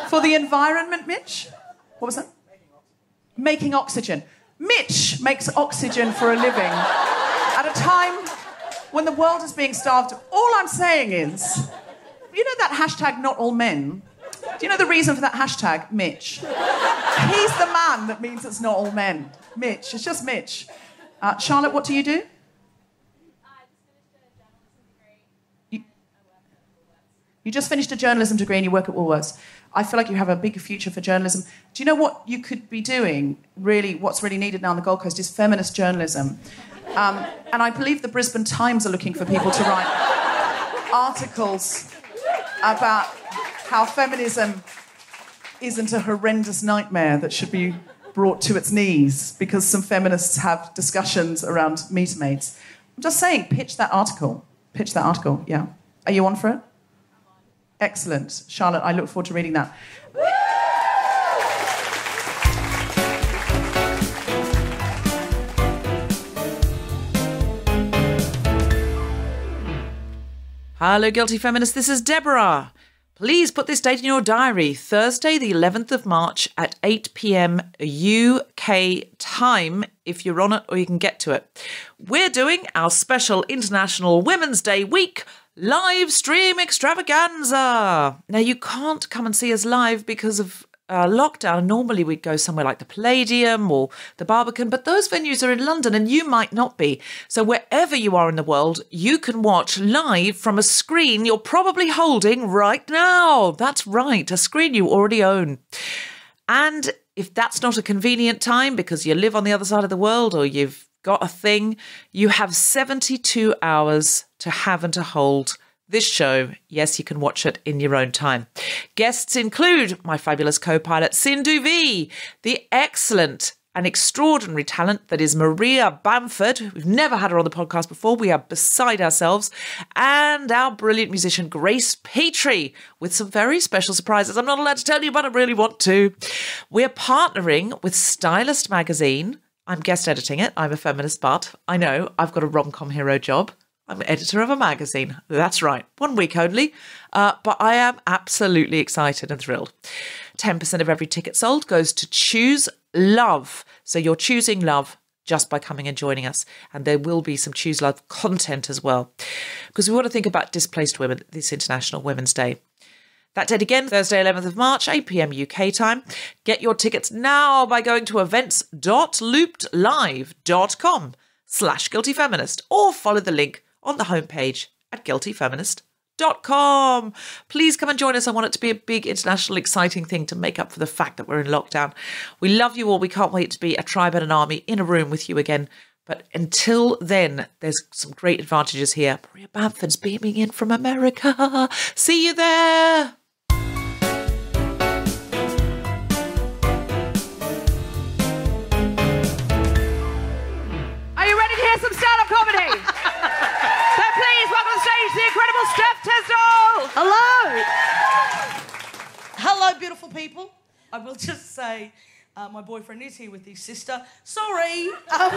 for the environment, Mitch? What was that? Making oxygen. Mitch makes oxygen for a living at a time when the world is being starved. All I'm saying is, you know that hashtag not all men? Do you know the reason for that hashtag? Mitch. He's the man that means it's not all men. Mitch. It's just Mitch. Uh, Charlotte, what do you do? You, just finished a journalism degree and you work at Woolworths. I feel like you have a big future for journalism. Do you know what you could be doing? Really, what's really needed now on the Gold Coast is feminist journalism. Um, and I believe the Brisbane Times are looking for people to write articles about how feminism isn't a horrendous nightmare that should be brought to its knees because some feminists have discussions around meter maids. I'm just saying, pitch that article. Pitch that article, yeah. Are you on for it? Excellent. Charlotte, I look forward to reading that. Hello, guilty feminists. This is Deborah. Please put this date in your diary Thursday, the 11th of March at 8 pm UK time, if you're on it or you can get to it. We're doing our special International Women's Day week live stream extravaganza. Now, you can't come and see us live because of uh, lockdown. Normally, we'd go somewhere like the Palladium or the Barbican, but those venues are in London and you might not be. So, wherever you are in the world, you can watch live from a screen you're probably holding right now. That's right, a screen you already own. And if that's not a convenient time because you live on the other side of the world or you've got a thing, you have 72 hours to have and to hold this show. Yes, you can watch it in your own time. Guests include my fabulous co pilot, Sindhu Vee, the excellent and extraordinary talent that is Maria Bamford. We've never had her on the podcast before. We are beside ourselves. And our brilliant musician, Grace Petrie, with some very special surprises. I'm not allowed to tell you, but I really want to. We're partnering with Stylist Magazine. I'm guest editing it. I'm a feminist, but I know I've got a rom com hero job. I'm editor of a magazine. That's right. One week only. Uh, but I am absolutely excited and thrilled. 10% of every ticket sold goes to Choose Love. So you're choosing love just by coming and joining us. And there will be some Choose Love content as well. Because we want to think about displaced women this International Women's Day. That date again, Thursday, 11th of March, 8 pm UK time. Get your tickets now by going to events.loopedlive.com slash guilty feminist or follow the link on the homepage at guiltyfeminist.com. Please come and join us. I want it to be a big international exciting thing to make up for the fact that we're in lockdown. We love you all. We can't wait to be a tribe and an army in a room with you again But until then, there's some great advantages here. Maria Bamford's beaming in from America. See you there. Uh, my boyfriend is here with his sister. Sorry. Um,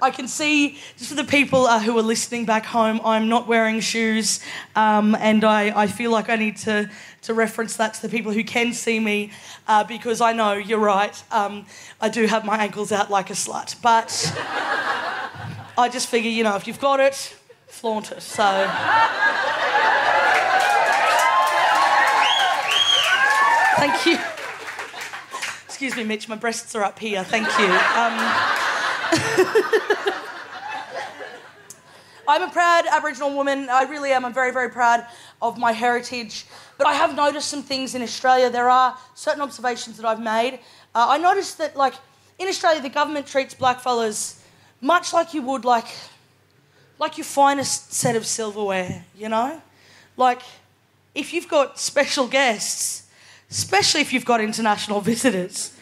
I can see, just for the people uh, who are listening back home, I'm not wearing shoes, um, and I, I feel like I need to, to reference that to the people who can see me, uh, because I know you're right. Um, I do have my ankles out like a slut, but I just figure, you know, if you've got it, flaunt it. So. Thank you. Excuse me, Mitch, my breasts are up here. Thank you. Um, (laughs) I'm a proud Aboriginal woman. I really am. I'm very, very proud of my heritage. But I have noticed some things in Australia. There are certain observations that I've made. Uh, I noticed that, like, in Australia, the government treats blackfellas much like you would, like, like your finest set of silverware, you know? Like, if you've got special guests, especially if you've got international (laughs) visitors,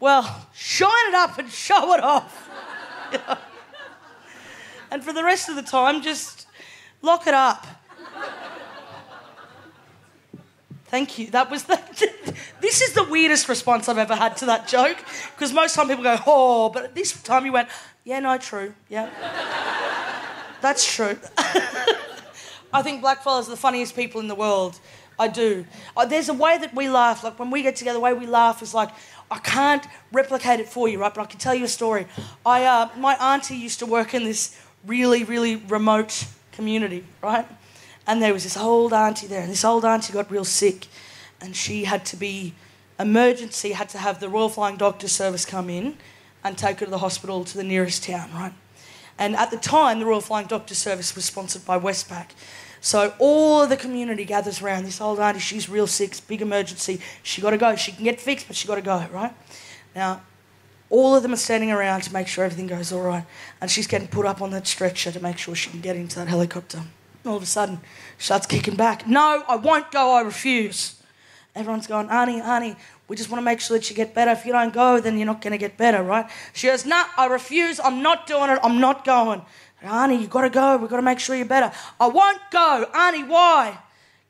well, shine it up and (laughs) show it off. (laughs) And for the rest of the time, just lock it up. Thank you. That was the. this is the weirdest response I've ever had to that joke because most time people go, oh, but this time you went, yeah, no, true. Yeah. That's true. I think blackfellas are the funniest people in the world. I do. Uh, there's a way that we laugh. Like when we get together, the way we laugh is like, I can't replicate it for you, right? But I can tell you a story. I, uh, my auntie used to work in this really, really remote community, right? And there was this old auntie there, and this old auntie got real sick, and she had to be emergency, had to have the Royal Flying Doctor Service come in and take her to the hospital to the nearest town, right? And at the time, the Royal Flying Doctor Service was sponsored by Westpac. So all of the community gathers around this old auntie. She's real sick, big emergency. She got to go. She can get fixed, but she got to go, right? Now, all of them are standing around to make sure everything goes all right. And she's getting put up on that stretcher to make sure she can get into that helicopter. All of a sudden, she starts kicking back. No, I won't go. I refuse. Everyone's going, Auntie, Auntie, we just want to make sure that you get better. If you don't go, then you're not going to get better, right? She goes, Nah, I refuse. I'm not doing it. I'm not going. Auntie, you've got to go. We've got to make sure you're better. I won't go. Auntie, why?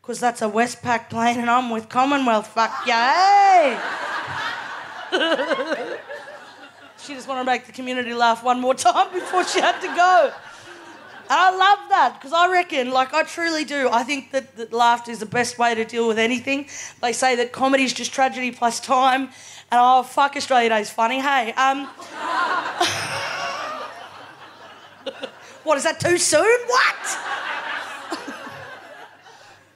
Because that's a Westpac plane and I'm with Commonwealth. Fuck yeah. (laughs) She just wanted to make the community laugh one more time (laughs) before she had to go. And I love that because I reckon, like, I truly do. I think that, that laughter is the best way to deal with anything. They say that comedy is just tragedy plus time. And oh, fuck, Australia Day's funny. Hey, um. (laughs) what, is that too soon? What?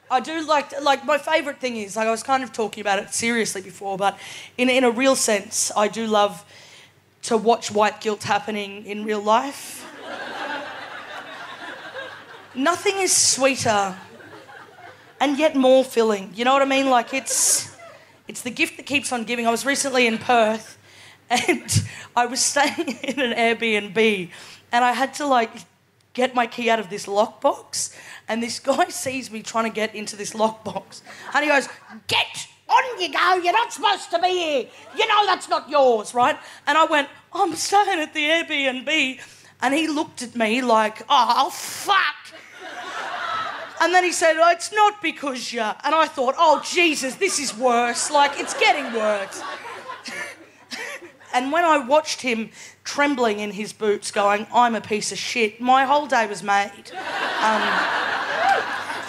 I do like, like, my favourite thing is, like, I was kind of talking about it seriously before, but in, in a real sense, I do love to watch white guilt happening in real life. Nothing is sweeter and yet more filling. You know what I mean? Like it's it's the gift that keeps on giving. I was recently in Perth (laughs) and I was staying (laughs) in an Airbnb and I had to like get my key out of this lockbox and this guy (laughs) sees me trying to get into this lockbox and he goes, "Get on you go, you're not supposed to be here. You know that's not yours, right?" And I went, "I'm staying at the Airbnb." And he looked at me like, "Oh, fuck." And then he said, oh, It's not because you. And I thought, Oh, Jesus, this is worse. Like, it's getting worse. And when I watched him trembling in his boots, going, I'm a piece of shit, my whole day was made. Um,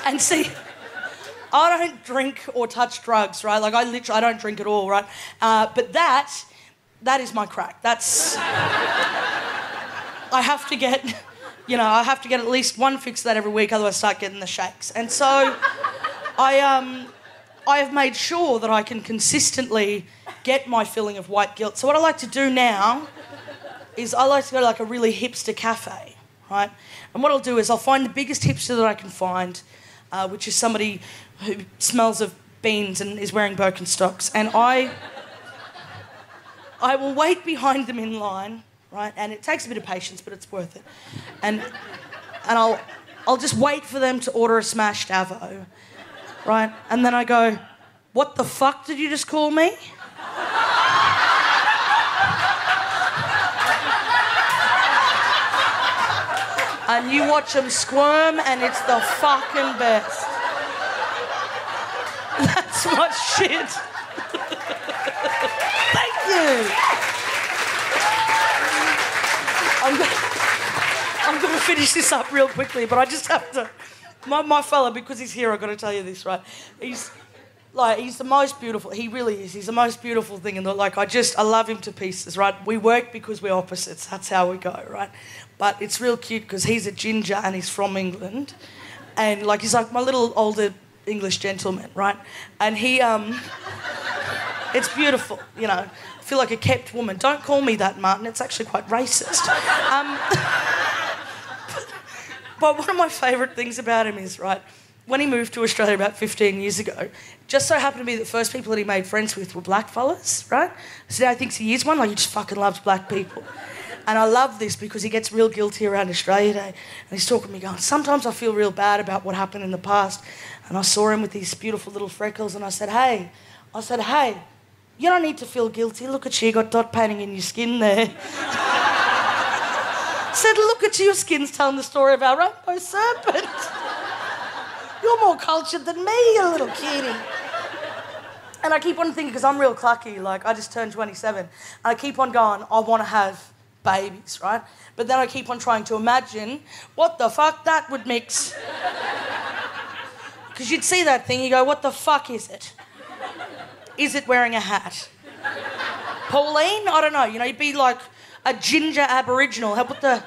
and see, I don't drink or touch drugs, right? Like, I literally, I don't drink at all, right? Uh, but that, that is my crack. That's. I have to get you know, I have to get at least one fix of that every week, otherwise I start getting the shakes. And so I, um, I have made sure that I can consistently get my filling of white guilt. So what I like to do now is I like to go to like a really hipster cafe, right? And what I'll do is I'll find the biggest hipster that I can find, uh, which is somebody who smells of beans and is wearing Birkenstocks, and I. I will wait behind them in line, right? And it takes a bit of patience, but it's worth it. And and I'll I'll just wait for them to order a smashed avo, right? And then I go, "What the fuck did you just call me?" and you watch them squirm, and it's the fucking best. (laughs) That's my shit. (laughs) Thank you. I'm gonna, I'm gonna finish this up real quickly, but I just have to. My, my fella, because he's here, I've got to tell you this, right? He's like he's the most beautiful. He really is. He's the most beautiful thing in the like. I just I love him to pieces, right? We work because we're opposites. That's how we go, right? But it's real cute because he's a ginger and he's from England, and like he's like my little older English gentleman, right? And he um, it's beautiful, you know. I feel like a kept woman. Don't call me that, Martin. It's actually quite racist. Um, (laughs) but one of my favourite things about him is right when he moved to Australia about 15 years ago, just so happened to be the first people that he made friends with were black fellas, right? So now he thinks he is one, like he just fucking loves black people. And I love this because he gets real guilty around Australia Day. And he's talking to me going, sometimes I feel real bad about what happened in the past. And I saw him with these beautiful little freckles and I said, hey, I said, hey, you don't need to feel guilty. Look at you, you got dot painting in your skin there. (laughs) said, look at you, your skin's telling the story of our rainbow serpent. You're more cultured than me, you little kitty. And I keep on thinking, because I'm real clucky, like I just turned 27, and I keep on going, I want to have babies, right? But then I keep on trying to imagine what the fuck that would mix. Because you'd see that thing, you go, what the fuck is it? Is it wearing a hat? Pauline? I don't know. You know, you'd be like a ginger Aboriginal. About the.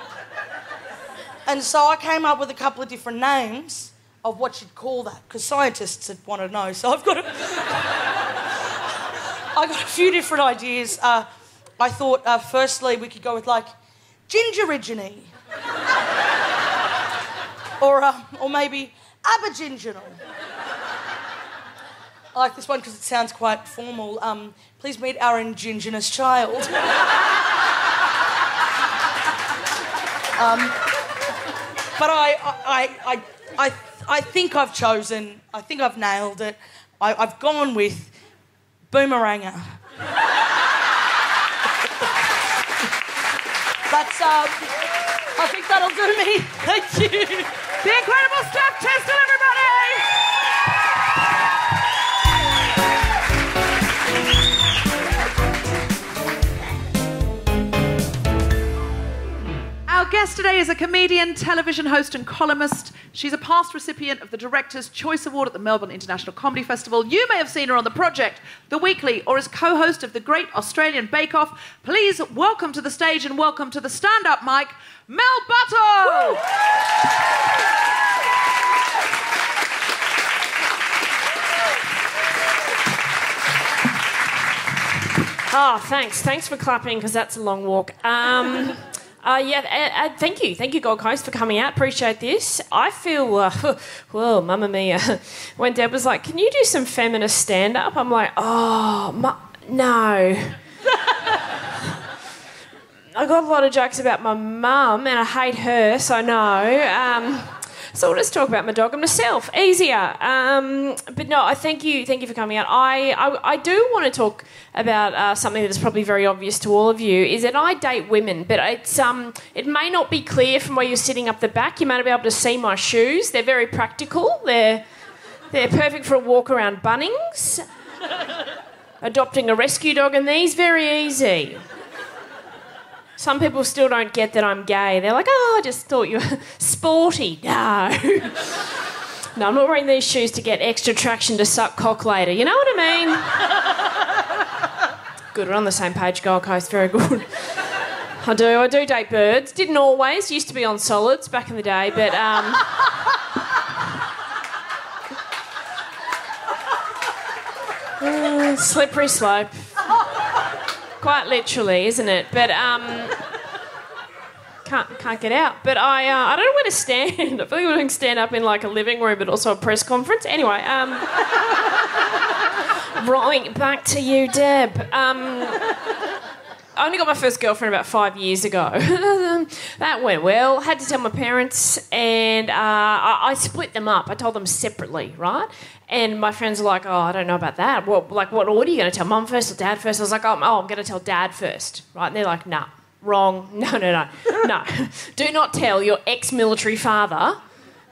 And so I came up with a couple of different names of what you'd call that, because scientists would want to know. So I've got a, (laughs) I got a few different ideas. Uh, I thought, uh, firstly, we could go with like gingeriginy, or uh, or maybe aboriginal. I like this one because it sounds quite formal. Um, please meet our indigenous child. (laughs) um, but I, I, I, I, I think I've chosen, I think I've nailed it. I, I've gone with Boomeranger. That's, um, I think that'll do me. Thank you. The incredible Steph Chester, everybody! Our guest today is a comedian, television host, and columnist. She's a past recipient of the Director's Choice Award at the Melbourne International Comedy Festival. You may have seen her on The Project, The Weekly, or as co host of the Great Australian Bake Off. Please welcome to the stage and welcome to the stand up mic, Mel Buttle! Oh, thanks. Thanks for clapping because that's a long walk. Um, uh, yeah, uh, uh, thank you. Thank you, Gold Coast, for coming out. Appreciate this. I feel, uh, (laughs) whoa, mamma mia. (laughs) When Deb was like, can you do some feminist stand up? I'm like, oh, mu- no. (laughs) I got a lot of jokes about my mum and I hate her, so no. Um, so just talk about my dog and myself. Easier. Um, but no, I thank you, thank you for coming out. I, I, I do want to talk about uh, something that is probably very obvious to all of you. Is that I date women, but it's um, it may not be clear from where you're sitting up the back. You may not be able to see my shoes. They're very practical. They're they're perfect for a walk around Bunnings. (laughs) Adopting a rescue dog in these very easy. Some people still don't get that I'm gay. They're like, oh, I just thought you were (laughs) sporty. No. (laughs) no, I'm not wearing these shoes to get extra traction to suck cock later. You know what I mean? (laughs) good, we're on the same page, Gold Coast. Very good. I do, I do date birds. Didn't always, used to be on solids back in the day, but um. uh, slippery slope. Quite literally, isn't it? But um, can't can't get out. But I uh, I don't know where to stand. (laughs) I feel like I'm doing stand up in like a living room, but also a press conference. Anyway, um, (laughs) right back to you, Deb. Um, I only got my first girlfriend about five years ago. (laughs) that went well. Had to tell my parents, and uh, I, I split them up. I told them separately, right? And my friends were like, "Oh, I don't know about that. What, like, what order are you going to tell? Mum first or dad first? I was like, "Oh, oh I'm going to tell dad first, right?" And they're like, "Nah, wrong. (laughs) No, no, no, no. (laughs) Do not tell your ex-military father."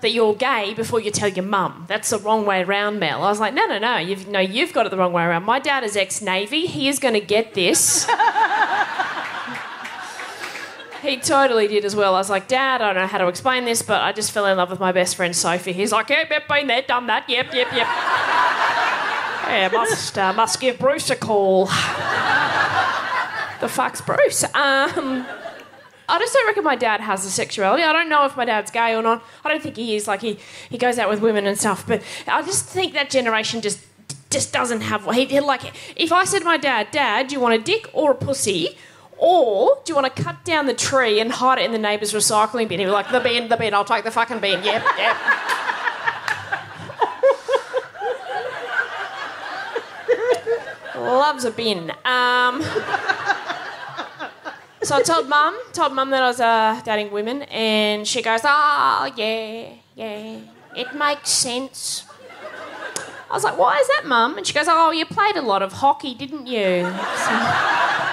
That you're gay before you tell your mum. That's the wrong way around, Mel. I was like, no, no, no. You've, no, you've got it the wrong way around. My dad is ex-navy. He is going to get this. (laughs) He totally did as well. I was like, Dad, I don't know how to explain this, but I just fell in love with my best friend Sophie. He's like, Yep, yep, been there, done that. Yep, yep, yep. yeah, must uh, must give Bruce a call. (laughs) the fuck's Bruce? Um, I just don't reckon my dad has a sexuality. I don't know if my dad's gay or not. I don't think he is. Like he he goes out with women and stuff. But I just think that generation just just doesn't have. He, like if I said to my dad, Dad, do you want a dick or a pussy? Or do you want to cut down the tree and hide it in the neighbour's recycling bin? He'd be like, the bin, the bin, I'll take the fucking bin. Yep, yep. (laughs) Loves a bin. Um, so I told mum, told mum that I was uh, dating women, and she goes, "Oh yeah, yeah, it makes sense." I was like, "Why is that, mum?" And she goes, "Oh, you played a lot of hockey, didn't you?" So,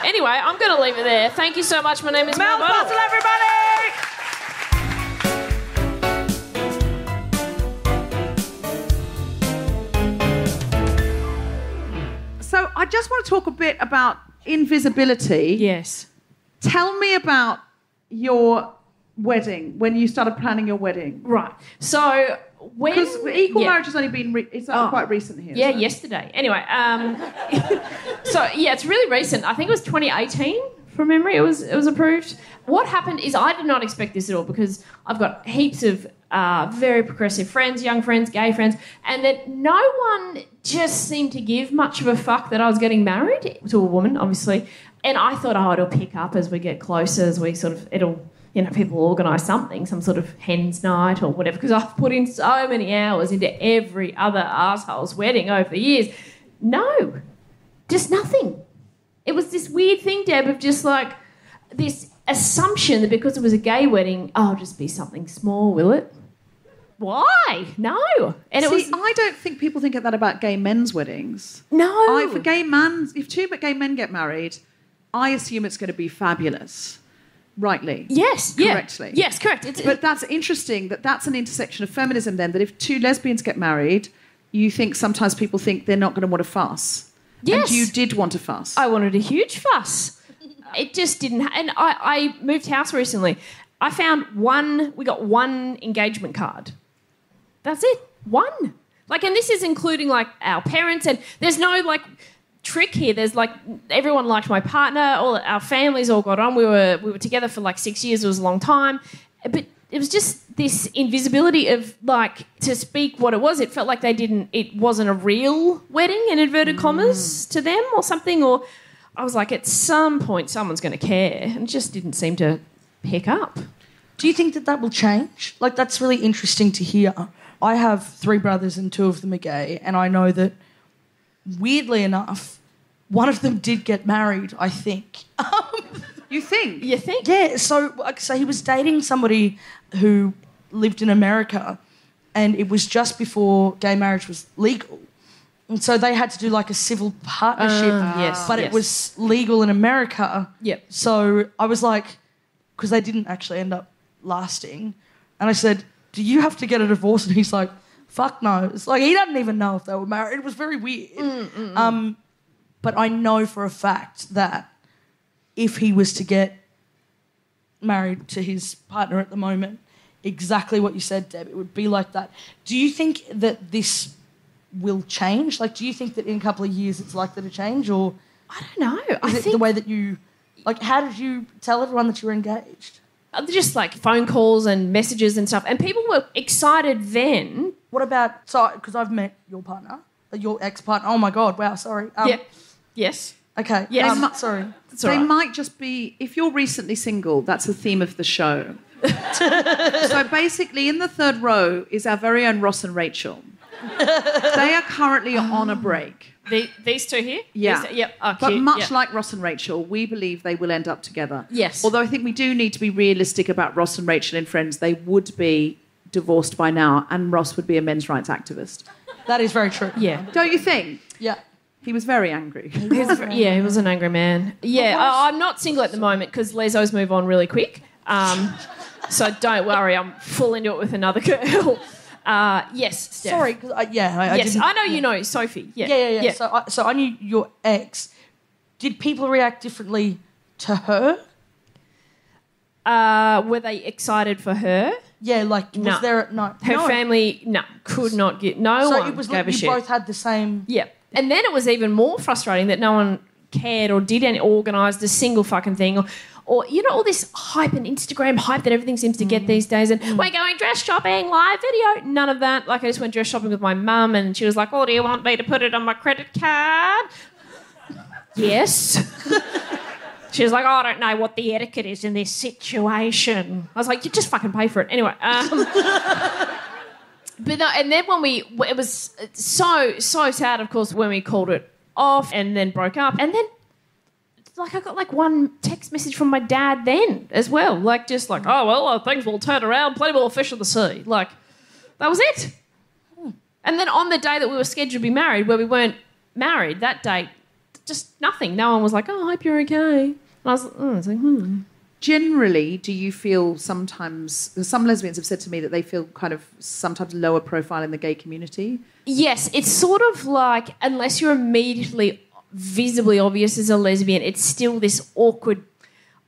anyway, I'm going to leave it there. Thank you so much. My name is Mel. Mel Buttle. Everybody! So I just want to talk a bit about invisibility. Yes. Tell me about your wedding when you started planning your wedding. Right. So when Because equal yeah. marriage has only been re- it's Oh. quite recent here. Yeah, so- yesterday. Anyway, um, (laughs) so yeah, it's really recent. I think it was 2018 from memory. It was it was approved. What happened is I did not expect this at all because I've got heaps of uh, very progressive friends, young friends, gay friends, and that no one just seemed to give much of a fuck that I was getting married to a woman, obviously. And I thought, oh, it'll pick up as we get closer, as we sort of it'll. You know, people organise something, some sort of hens night or whatever, because I've put in so many hours into every other asshole's wedding over the years. No, just nothing. It was this weird thing, Deb, of just like this assumption that because it was a gay wedding, oh, it'll just be something small, will it? Why? No. And it See, was I don't think people think that about gay men's weddings. no. I, if a gay man, if two gay men get married, I assume it's going to be fabulous, rightly. yes, yeah. correctly. Yes, correct. It's, But that's interesting that that's an intersection of feminism. Then that if two lesbians get married, you think sometimes people think they're not going to want a fuss. Yes. And you did want a fuss. I wanted a huge fuss. It just didn't. Ha- and I, I moved house recently. I found one. We got one engagement card. That's it. One. Like, and this is including like our parents, and there's no like trick here. There's like everyone liked my partner. All our families all got on. We were we were together for like six years. It was a long time, but it was just this invisibility of like to speak what it was. It felt like they didn't. It wasn't a real wedding in inverted commas mm. to them or something. Or I was like, at some point, someone's going to care, and just didn't seem to pick up. Do you think that that will change? Like, that's really interesting to hear. I have three brothers and two of them are gay, and I know that, weirdly enough, one of them did get married, I think. you think? You think? Yeah, so so he was dating somebody who lived in America, and it was just before gay marriage was legal, and so they had to do like a civil partnership. Uh, yes, but yes. it was legal in America. Yep. So I was like, because they didn't actually end up lasting, and I said, "Do you have to get a divorce?" And he's like, "Fuck knows. Like he doesn't even know if they were married. It was very weird. Um, but I know for a fact that if he was to get married to his partner at the moment, exactly what you said, Deb, it would be like that. Do you think that this will change? Like, do you think that in a couple of years it's likely to change, or I don't know. I is it think the way that you, like, how did you tell everyone that you were engaged? uh, just like phone calls and messages and stuff, and people were excited then. What about so? Because I've met your partner, uh, your ex partner. Oh my god! Wow, sorry. Um, yeah. Yes. Okay. Yes. Um, They sorry. That's they right. might just be if you're recently single that's the theme of the show (laughs) so basically in the third row is our very own ross and rachel they are currently on a break. The, these two here? Yeah. These- yep. Oh, But cute. much Yep. like Ross and Rachel, we believe they will end up together. Yes. Although I think we do need to be realistic about Ross and Rachel in Friends. They would be divorced by now, and Ross would be a men's rights activist. That is very true. Yeah. Don't you think? Yeah. He was very angry. (laughs) Yeah, he was an angry man. Yeah, I, I'm not single at the moment because Lesos move on really quick. Um, so don't worry, I'm full into it with another (laughs) girl. Uh, yes, Steph. Sorry, because I, yeah, I, I Yes, didn't- I know you know Sophie. Yeah, Yeah, yeah, yeah. So, I, so I knew your ex. Did people react differently to her? uh, were they excited for her? Yeah, like was there no Her no. family, no, could not get. No So one it was gave like a you shit. both had the same. Yeah. And then it was even more frustrating that no one cared or did any organised a single fucking thing or or you know all this hype and Instagram hype that everything seems to get mm. these days and mm. we're going dress shopping live video none of that like I just went dress shopping with my mum and she was like oh do you want me to put it on my credit card (laughs) yes (laughs) she was like oh, I don't know what the etiquette is in this situation I was like you just fucking pay for it anyway um, (laughs) but no, and then when we, it was so so sad, of course, when we called it off and then broke up, and then like I got like one text message from my dad then as well, like just like, oh well, uh, things will turn around, plenty more fish in the sea, like that was it. And then on the day that we were scheduled to be married, where we weren't married, that date, just nothing. No one was like, oh, I hope you're okay. And I was, oh, I was like, hmm. Generally, do you feel sometimes, some lesbians have said to me that they feel kind of sometimes lower profile in the gay community? Yes, it's sort of like unless you're immediately visibly obvious as a lesbian, it's still this awkward.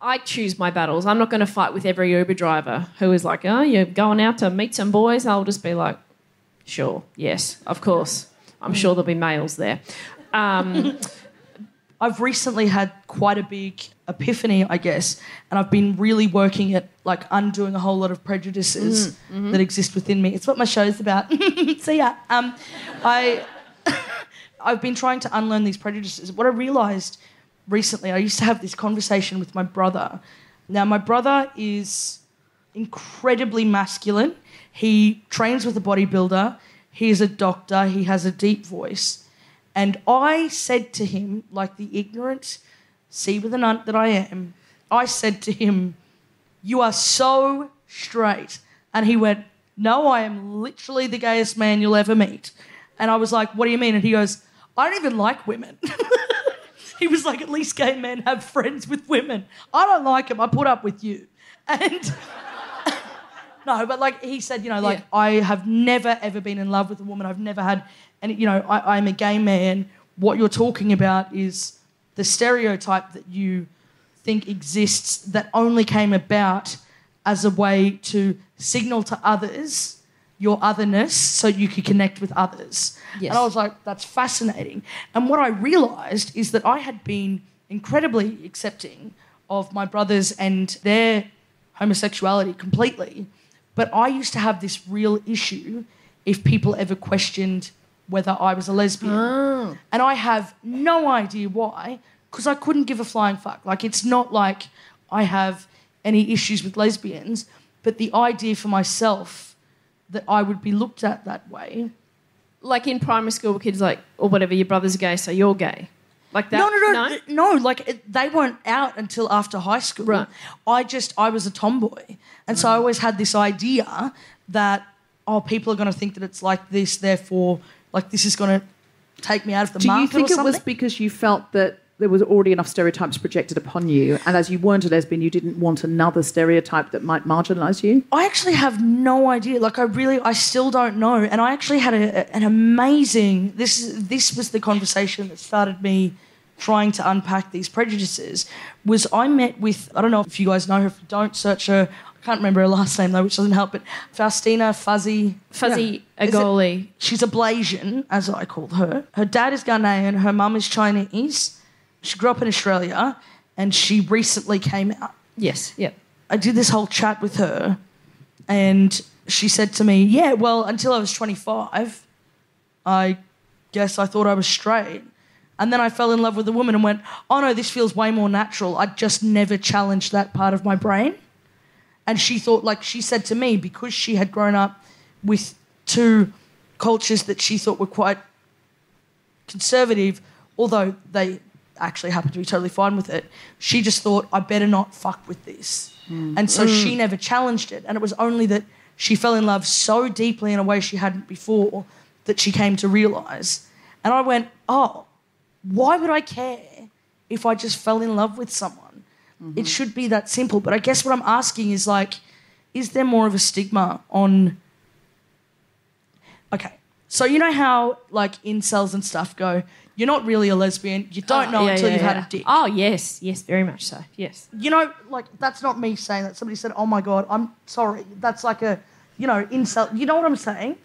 I choose my battles. I'm not going to fight with every Uber driver who is like, "Oh, you're going out to meet some boys." I'll just be like, "Sure, yes, of course. I'm sure there'll be males there." Um, (laughs) I've recently had quite a big epiphany, I guess, and I've been really working at like undoing a whole lot of prejudices that exist within me. It's what my show's about. (laughs) See ya. Um, I (laughs) I've been trying to unlearn these prejudices. What I realised recently, I used to have this conversation with my brother. Now, my brother is incredibly masculine. He trains with a bodybuilder. He is a doctor. He has a deep voice. And I said to him, like the ignorant sea with a nut that I am, I said to him, You are so straight. And he went, No, I am literally the gayest man you'll ever meet. And I was like, What do you mean? And he goes, I don't even like women. (laughs) he was like, At least gay men have friends with women. I don't like them. I put up with you. And (laughs) no, but like he said, you know, like Yeah. I have never ever been in love with a woman. I've never had, and you know, I, I'm a gay man. What you're talking about is the stereotype that you think exists that only came about as a way to signal to others your otherness so you could connect with others. Yes. And I was like, that's fascinating. And what I realized is that I had been incredibly accepting of my brothers and their homosexuality completely. But I used to have this real issue if people ever questioned whether I was a lesbian. Ah. And I have no idea why, because I couldn't give a flying fuck. Like, it's not like I have any issues with lesbians, but the idea for myself that I would be looked at that way. like in primary school, where kids like, or whatever, your brother's gay, so you're gay. Like that. No, no, no, no. like it, they weren't out until after high school. Right. I just, I was a tomboy, and so I always had this idea that oh, people are going to think that it's like this, therefore, like this is going to take me out of the market. Do you think it was because you felt that there was already enough stereotypes projected upon you, and as you weren't a lesbian, you didn't want another stereotype that might marginalise you? I actually have no idea. Like I really, I still don't know. And I actually had a, an amazing. This this was the conversation that started me trying to unpack these prejudices. Was I met with I don't know if you guys know her. If you don't search her, can't remember her last name though, which doesn't help. But Faustina Fuzzy Fuzzy it- Agolley. She's a Blasian, as I called her. Her dad is Ghanaian. Her mum is Chinese. She grew up in Australia, and she recently came out. Yes. Yep. I did this whole chat with her, and she said to me, "Yeah, well, until I was 25, I guess I thought I was straight." And then I fell in love with a woman and went, "Oh no, this feels way more natural. I just never challenged that part of my brain." And she thought, like she said to me, because she had grown up with two cultures that she thought were quite conservative, although they actually happened to be totally fine with it. She just thought, I better not fuck with this. Hmm. And so hmm. she never challenged it. And it was only that she fell in love so deeply in a way she hadn't before that she came to realize. And I went, oh, why would I care if I just fell in love with someone? It should be that simple. But I guess what I'm asking is like, is there more of a stigma on Okay. So you know how like incels and stuff go, you're not really a lesbian, you don't oh, know Oh, yeah, until yeah, you've had a dick. Oh yes, yes, very much so. Yes. You know, like that's not me saying that. Somebody said, "Oh my god, I'm sorry." That's like a, you know, incel. You know what I'm saying?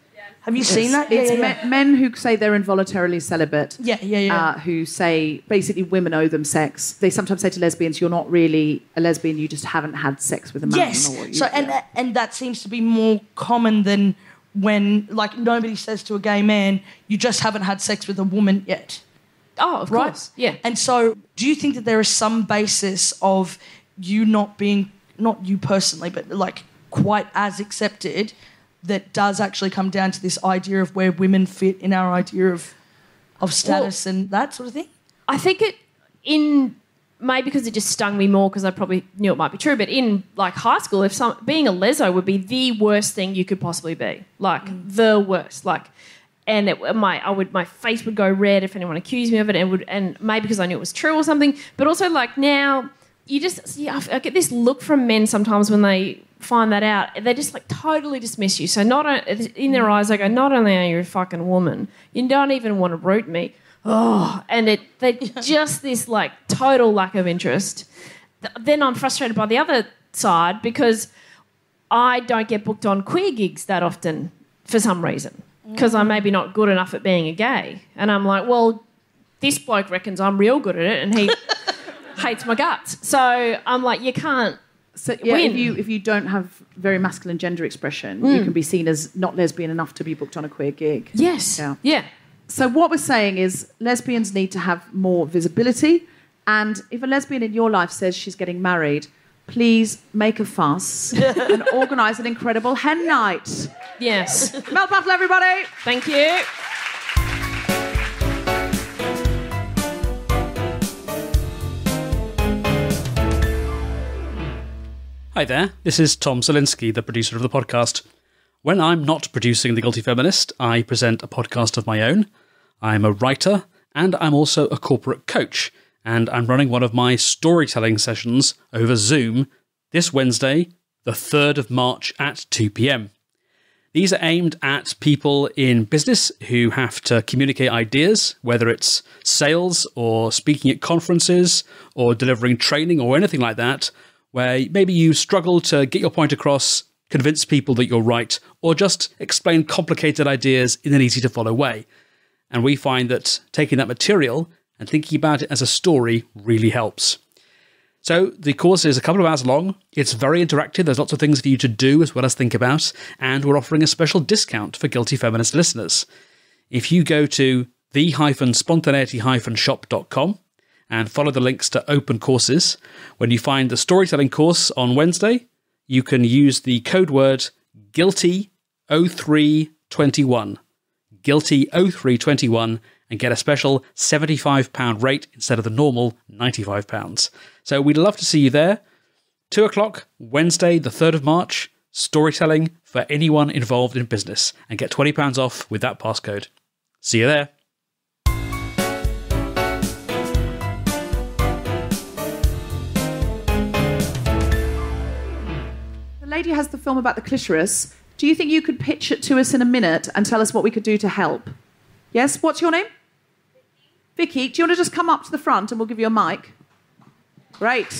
Have you seen that? It's yeah, yeah, yeah. me- men who say they're involuntarily celibate. Yeah, yeah, yeah. Uh, who say basically women owe them sex. They sometimes say to lesbians, "You're not really a lesbian. You just haven't had sex with a man." Yes. Or you, So and that, and that seems to be more common than when like nobody says to a gay man, "You just haven't had sex with a woman yet." Oh, of right? course. Yeah. And so, do you think that there is some basis of you not being, not you personally, but like quite as accepted, that does actually come down to this idea of where women fit in our idea of of status and that sort of thing? I think it in maybe because it just stung me more because I probably knew it might be true. But in like high school, if some being a leso would be the worst thing you could possibly be, like mm. the worst, like. And it, uh, my I would my face would go red if anyone accused me of it, and would and maybe because I knew it was true or something. But also like now, you just yeah, I get this look from men sometimes when they find that out. They just like totally dismiss you. So not o- in their eyes, they go, not only are you a fucking woman, you don't even want to root me. Oh, and it they (laughs) just this like total lack of interest. Then I'm frustrated by the other side because I don't get booked on queer gigs that often for some reason because I'm maybe not good enough at being a gay, and I'm like, well, this bloke reckons I'm real good at it, and he (laughs) hates my guts. So I'm like, you can't. So yeah, if you if you don't have very masculine gender expression, Hmm. you can be seen as not lesbian enough to be booked on a queer gig. Yes. Yeah. Yeah. So what we're saying is lesbians need to have more visibility, and if a lesbian in your life says she's getting married, please make a fuss (laughs) and organise an incredible hen night. Yes. Mel Buttle, everybody. Thank you. Hi there, this is Tom Salinsky, the producer of the podcast. When I'm not producing The Guilty Feminist, I present a podcast of my own. I'm a writer and I'm also a corporate coach, and I'm running one of my storytelling sessions over Zoom this Wednesday, the 3rd of March at 2 pm. These are aimed at people in business who have to communicate ideas, whether it's sales or speaking at conferences or delivering training or anything like that, where maybe you struggle to get your point across, convince people that you're right, or just explain complicated ideas in an easy to follow way. And we find that taking that material and thinking about it as a story really helps. So the course is a couple of hours long. It's very interactive. There's lots of things for you to do as well as think about. And we're offering a special discount for Guilty Feminist listeners. If you go to the-spontaneity-shop.com and follow the links to open courses, when you find the storytelling course on Wednesday, you can use the code word guilty0321. Guilty0321 and get a special £75 rate instead of the normal £95. So we'd love to see you there. 2 o'clock, Wednesday, the 3rd of March, storytelling for anyone involved in business, and get £20 off with that passcode. See you there. Lady has the film about the clitoris. Do you think you could pitch it to us in a minute and tell us what we could do to help? Yes. What's your name? Vicky. Do you want to just come up to the front and we'll give you a mic? Great.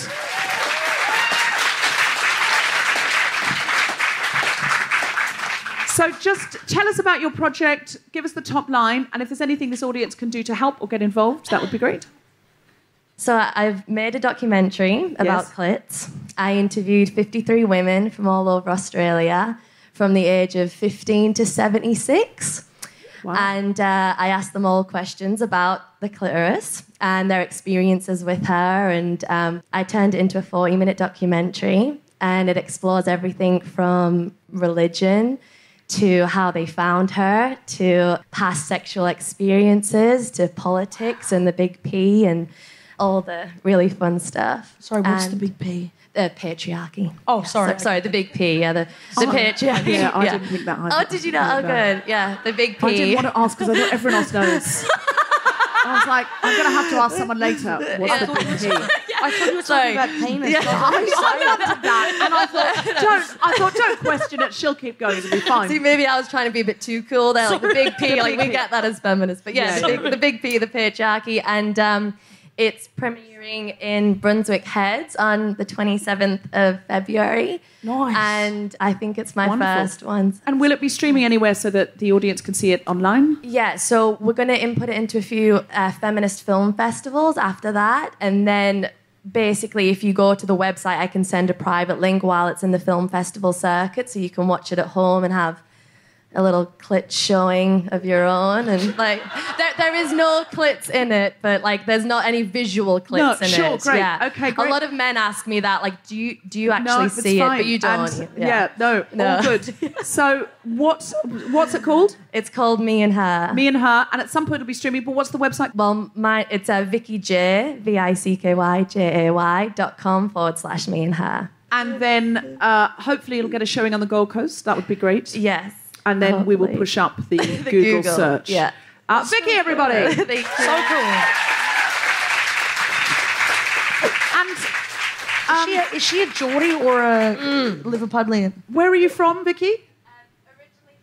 So just tell us about your project, give us the top line, and if there's anything this audience can do to help or get involved, that would be great. So I've made a documentary about Yes. clits. I interviewed 53 women from all over Australia from the age of 15 to 76. And uh, I asked them all questions about the clitoris and their experiences with her. And um, I turned it into a 40 minute documentary. And it explores everything from religion to how they found her, to past sexual experiences, to politics and the big P and all the really fun stuff. Sorry, what's the big P? The patriarchy. Oh, sorry. So- sorry, the big P. Yeah, the, the patriarchy. yeah, I didn't think that either. Oh, did you not? Oh, good. Yeah, the big P. I didn't want to ask because I know everyone else knows. (laughs) I was like, I'm going to have to ask someone later. What's the big P? (laughs) I thought you were Sorry. talking about penis. Yeah. I (laughs) wondered that, and I thought, don't. I thought, don't question it. She'll keep going. It'll be fine. See, maybe I was trying to be a bit too cool there, like the big P, like we get that as feminists. But yeah, Yeah. the, big, the big P, the patriarchy. And um, it's premiering in Brunswick Heads on the 27th of February. Nice. And I think it's my Wonderful. first one. And will it be streaming anywhere so that the audience can see it online? Yeah, so we're going to input it into a few uh, feminist film festivals after that. And then basically, if you go to the website, I can send a private link while it's in the film festival circuit so you can watch it at home and have a little clit showing of your own. And (laughs) like, there, there is no clits in it, but like, there's not any visual clits No, in sure, it. great. Yeah. Okay, great. A lot of men ask me that, like, do you, do you actually no, see fine. it? But you don't. And, yeah. no, No. all good. (laughs) So, what's what's it called? It's called Me and Her. Me and her. And at some point it'll be streaming. But what's the website? Well, my it's a uh, Vicky J V I C K Y J A Y dot com forward slash me and her. And then uh, hopefully it'll get a showing on the Gold Coast. That would be great. Yes. And then we will push up (laughs) the, Google, Google, search. yeah. Uh, Vicky, everybody. (laughs) Thank you. So cool. and Is she a, is she a Geordie or a Liverpudlian? where are you from, Vicky? originally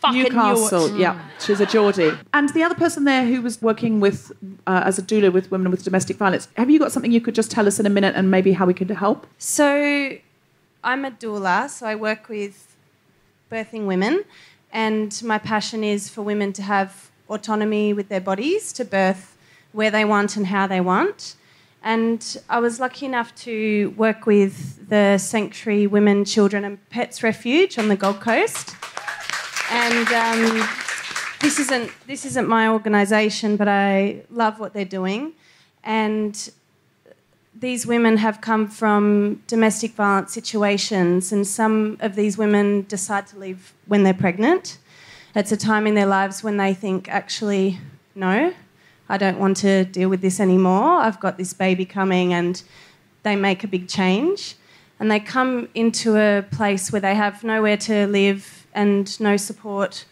from uh, Newcastle in Newcastle. Yeah, she's a Geordie. And the other person there who was working with uh, as a doula with women with domestic violence. Have you got something you could just tell us in a minute and maybe how we could help? So, I'm a doula, so I work with birthing women, and my passion is for women to have autonomy with their bodies, to birth where they want and how they want. And I was lucky enough to work with the Sanctuary Women, Children and Pets Refuge on the Gold Coast. And um, this isn't this isn't my organisation, but I love what they're doing. And these women have come from domestic violence situations, and some of these women decide to leave when they're pregnant. It's a time in their lives when they think, actually, no, I don't want to deal with this anymore. I've got this baby coming, and they make a big change. And they come into a place where they have nowhere to live and no support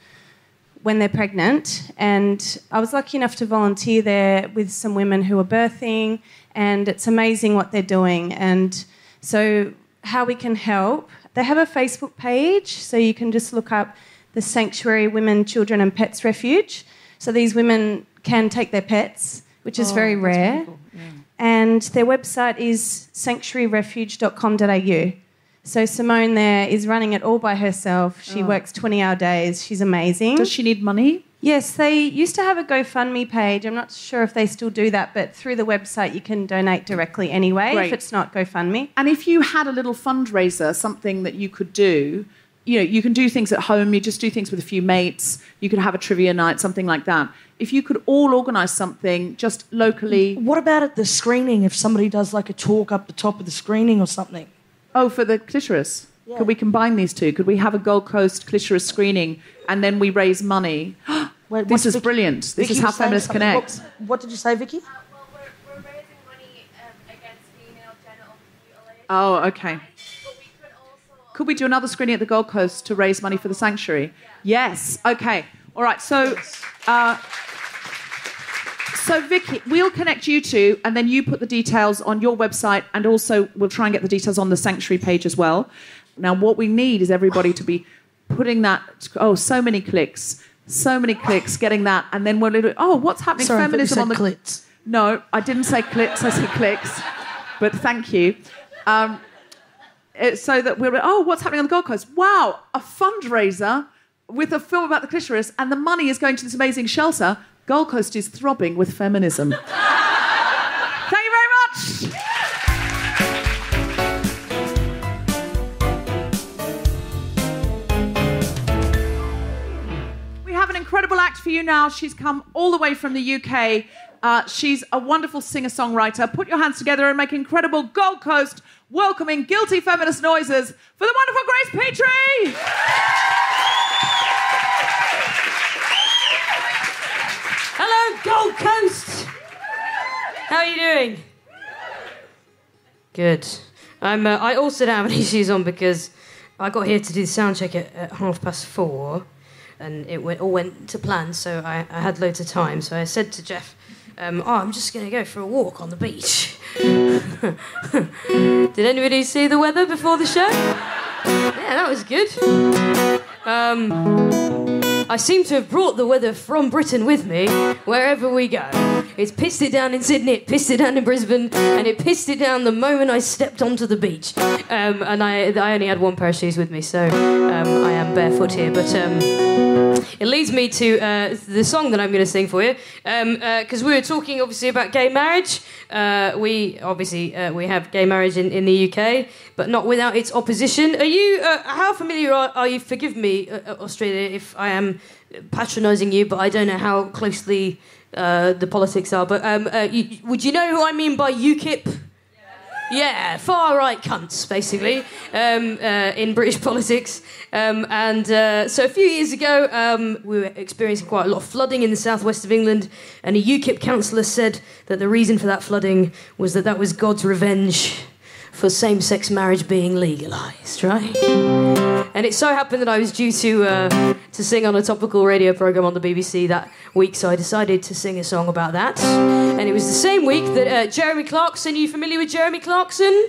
when they're pregnant. And I was lucky enough to volunteer there with some women who were birthing, and it's amazing what they're doing. And so, how we can help, they have a Facebook page, so you can just look up the Sanctuary Women, Children and Pets Refuge. So, these women can take their pets, which is oh, very rare. And their website is sanctuaryrefuge.com.au. So Simone there is running it all by herself. She oh. works 20 hour days. She's amazing. Does she need money? Yes, they used to have a GoFundMe page. I'm not sure if they still do that, but through the website you can donate directly anyway Great. if it's not GoFundMe. And if you had a little fundraiser, something that you could do, you know, you can do things at home, you just do things with a few mates, you could have a trivia night, something like that. If you could all organise something just locally. What about at the screening if somebody does like a talk up the top of the screening or something? Oh, for the clitoris. Could we combine these two? Could we have a Gold Coast clitoris screening and then we raise money? (gasps) (gasps) Wait, this is Vicky- brilliant. This Vicky is how feminists something. connect. What, what did you say, Vicky? Uh, well, we're, we're raising money um, against female genital mutilation. Oh, okay. Could. Could we do another screening at the Gold Coast to raise money for the sanctuary? Yes. Okay. All right. So, uh, so Vicky, we'll connect you two, and then you put the details on your website, and also we'll try and get the details on the sanctuary page as well. Now, what we need is everybody to be putting that. Oh, so many clicks, so many clicks, getting that, and then we're little. Oh, what's happening? Sorry, Feminism on the clits. No, I didn't say clips. I said clicks. But thank you. Um, so that we're oh, what's happening on the Gold Coast? Wow, a fundraiser with a film about the clitoris, and the money is going to this amazing shelter. Gold Coast is throbbing with feminism. (laughs) incredible act for you now. She's come all the way from the UK Uh, she's a wonderful singer songwriter. Put your hands together and make incredible Gold Coast welcoming guilty feminist noises for the wonderful Grace Petrie. Hello, Gold Coast. How are you doing? Good. I'm. Uh, I also don't have any (laughs) shoes on because I got here to do the sound check at, at half past four, and it went, all went to plan. So I, I had loads of time. So I said to Jeff, um, "Oh, I'm just going to go for a walk on the beach." (laughs) Did anybody see the weather before the show? Yeah, that was good. Um, I seem to have brought the weather from Britain with me wherever we go. It's pissed it down in Sydney, it pissed it down in Brisbane, and it pissed it down the moment I stepped onto the beach. Um, and I, I only had one pair of shoes with me, so um, I am barefoot here. But um, it leads me to uh, the song that I'm going to sing for you, because we were talking obviously about gay marriage. Uh, we obviously uh, we have gay marriage in, in the UK, but not without its opposition. Are you? Uh, how familiar are, are you? Forgive me, uh, Australia, if I am patronising you, but I don't know how closely uh, the politics are. But um, uh, you, would you know who I mean by UKIP? Yeah, far right cunts, basically, um, uh, in British (laughs) politics. Um, and uh, so a few years ago, um, we were experiencing quite a lot of flooding in the southwest of England, and a UKIP councillor said that the reason for that flooding was that that was God's revenge for same sex marriage being legalised, right? And it so happened that I was due to uh, to sing on a topical radio program on the BBC that week, so I decided to sing a song about that. And it was the same week that uh, Jeremy Clarkson. are You familiar with Jeremy Clarkson?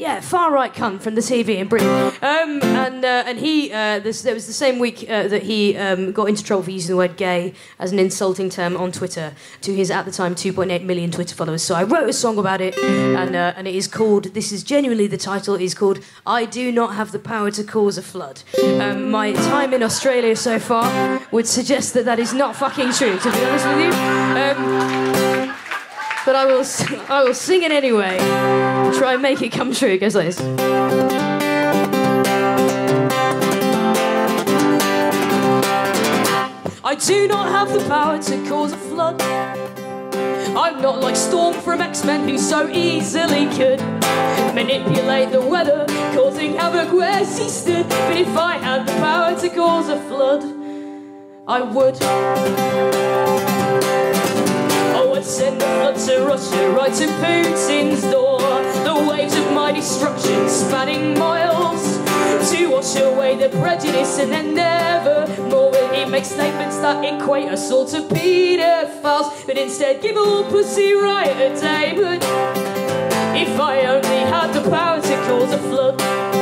Yeah, far right cunt from the TV in Britain. Um, and uh, and he, uh, this, there was the same week uh, that he um, got into trouble for using the word gay as an insulting term on Twitter to his at the time 2.8 million Twitter followers. So I wrote a song about it, and uh, and it is called. This is genuinely the title. it is called "I Do Not Have the Power to Cause a Flood." Um, my time in Australia so far would suggest that that is not fucking true. To be honest with you. But I will, (laughs) I will sing it anyway. Try and make it come true. It goes like this. I do not have the power to cause a flood. I'm not like Storm from X Men who so easily could manipulate the weather, causing havoc where she stood. But if I had the power to cause a flood, I would. Send the flood to Russia, right to Putin's door. The waves of my destruction spanning miles to wash away the prejudice and then never more will he make statements that equate us all to pedophiles, but instead give all Pussy Riot a day. But if I only had the power to cause a flood.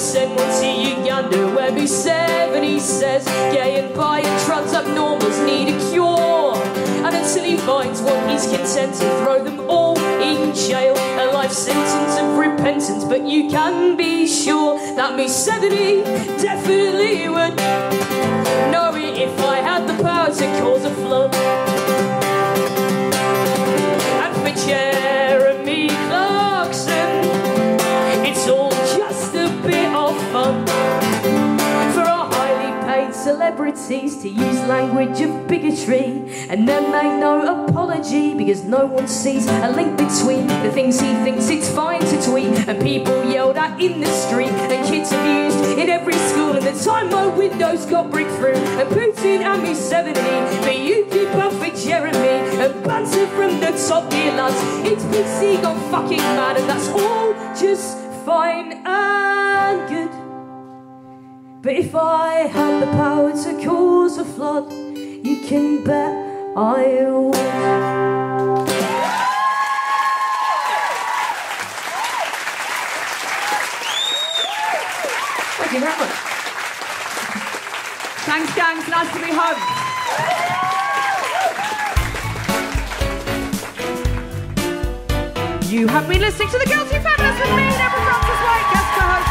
Would send one to Uganda where Museveni says gay and bi and trans abnormals need a cure. And until he finds one, he's content to throw them all in jail. A life sentence of repentance, but you can be sure that Museveni definitely would know it if I had the power to cause a flood. Celebrities to use language of bigotry and then make no apology because no one sees a link between the things he thinks it's fine to tweet and people yelled at in the street and kids abused in every school and the time my windows got bricked through and Putin and Museveni but you keep up for Jeremy and banter from the top gear lads. It's PC gone fucking mad and that's all just fine and good but if I had the power to cause a flood, you can bet I would. Thank you very much. Thanks, gangs. Nice to be home. You have been listening to The Guilty Feminist with me, Deborah Frances-White,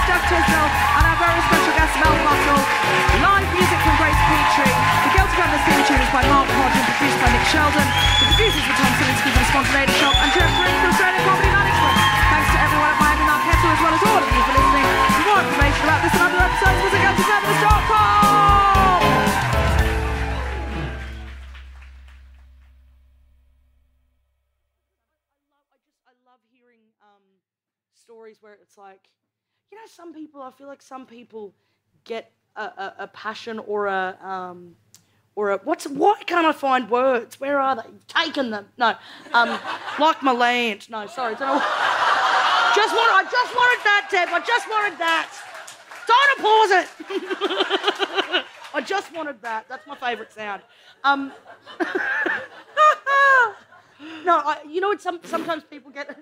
Steph Tisdell and our very special guest Mel Buttle. Live music from Grace Petrie. The Guilty Brothers theme tune is by Mark Hodgson, produced by Nick Sheldon. The producers were Tom Salinsky from Spontaneity Shop and Jeff Green from Australian Comedy Management. Thanks to everyone at Miami Marketta as well as all of you for listening. For more information about this and other episodes, visit GuiltyService.com. Um, stories where it's like you know, some people. I feel like some people get a, a, a passion or a um, or a what's why can't I find words? Where are they? You've taken them. No, um, (laughs) like my land. No, sorry. Don't know. Just want. I just wanted that, Deb. I just wanted that. Don't pause it. (laughs) I just wanted that. That's my favourite sound. Um, (laughs) no, I, you know what? Some, sometimes people get.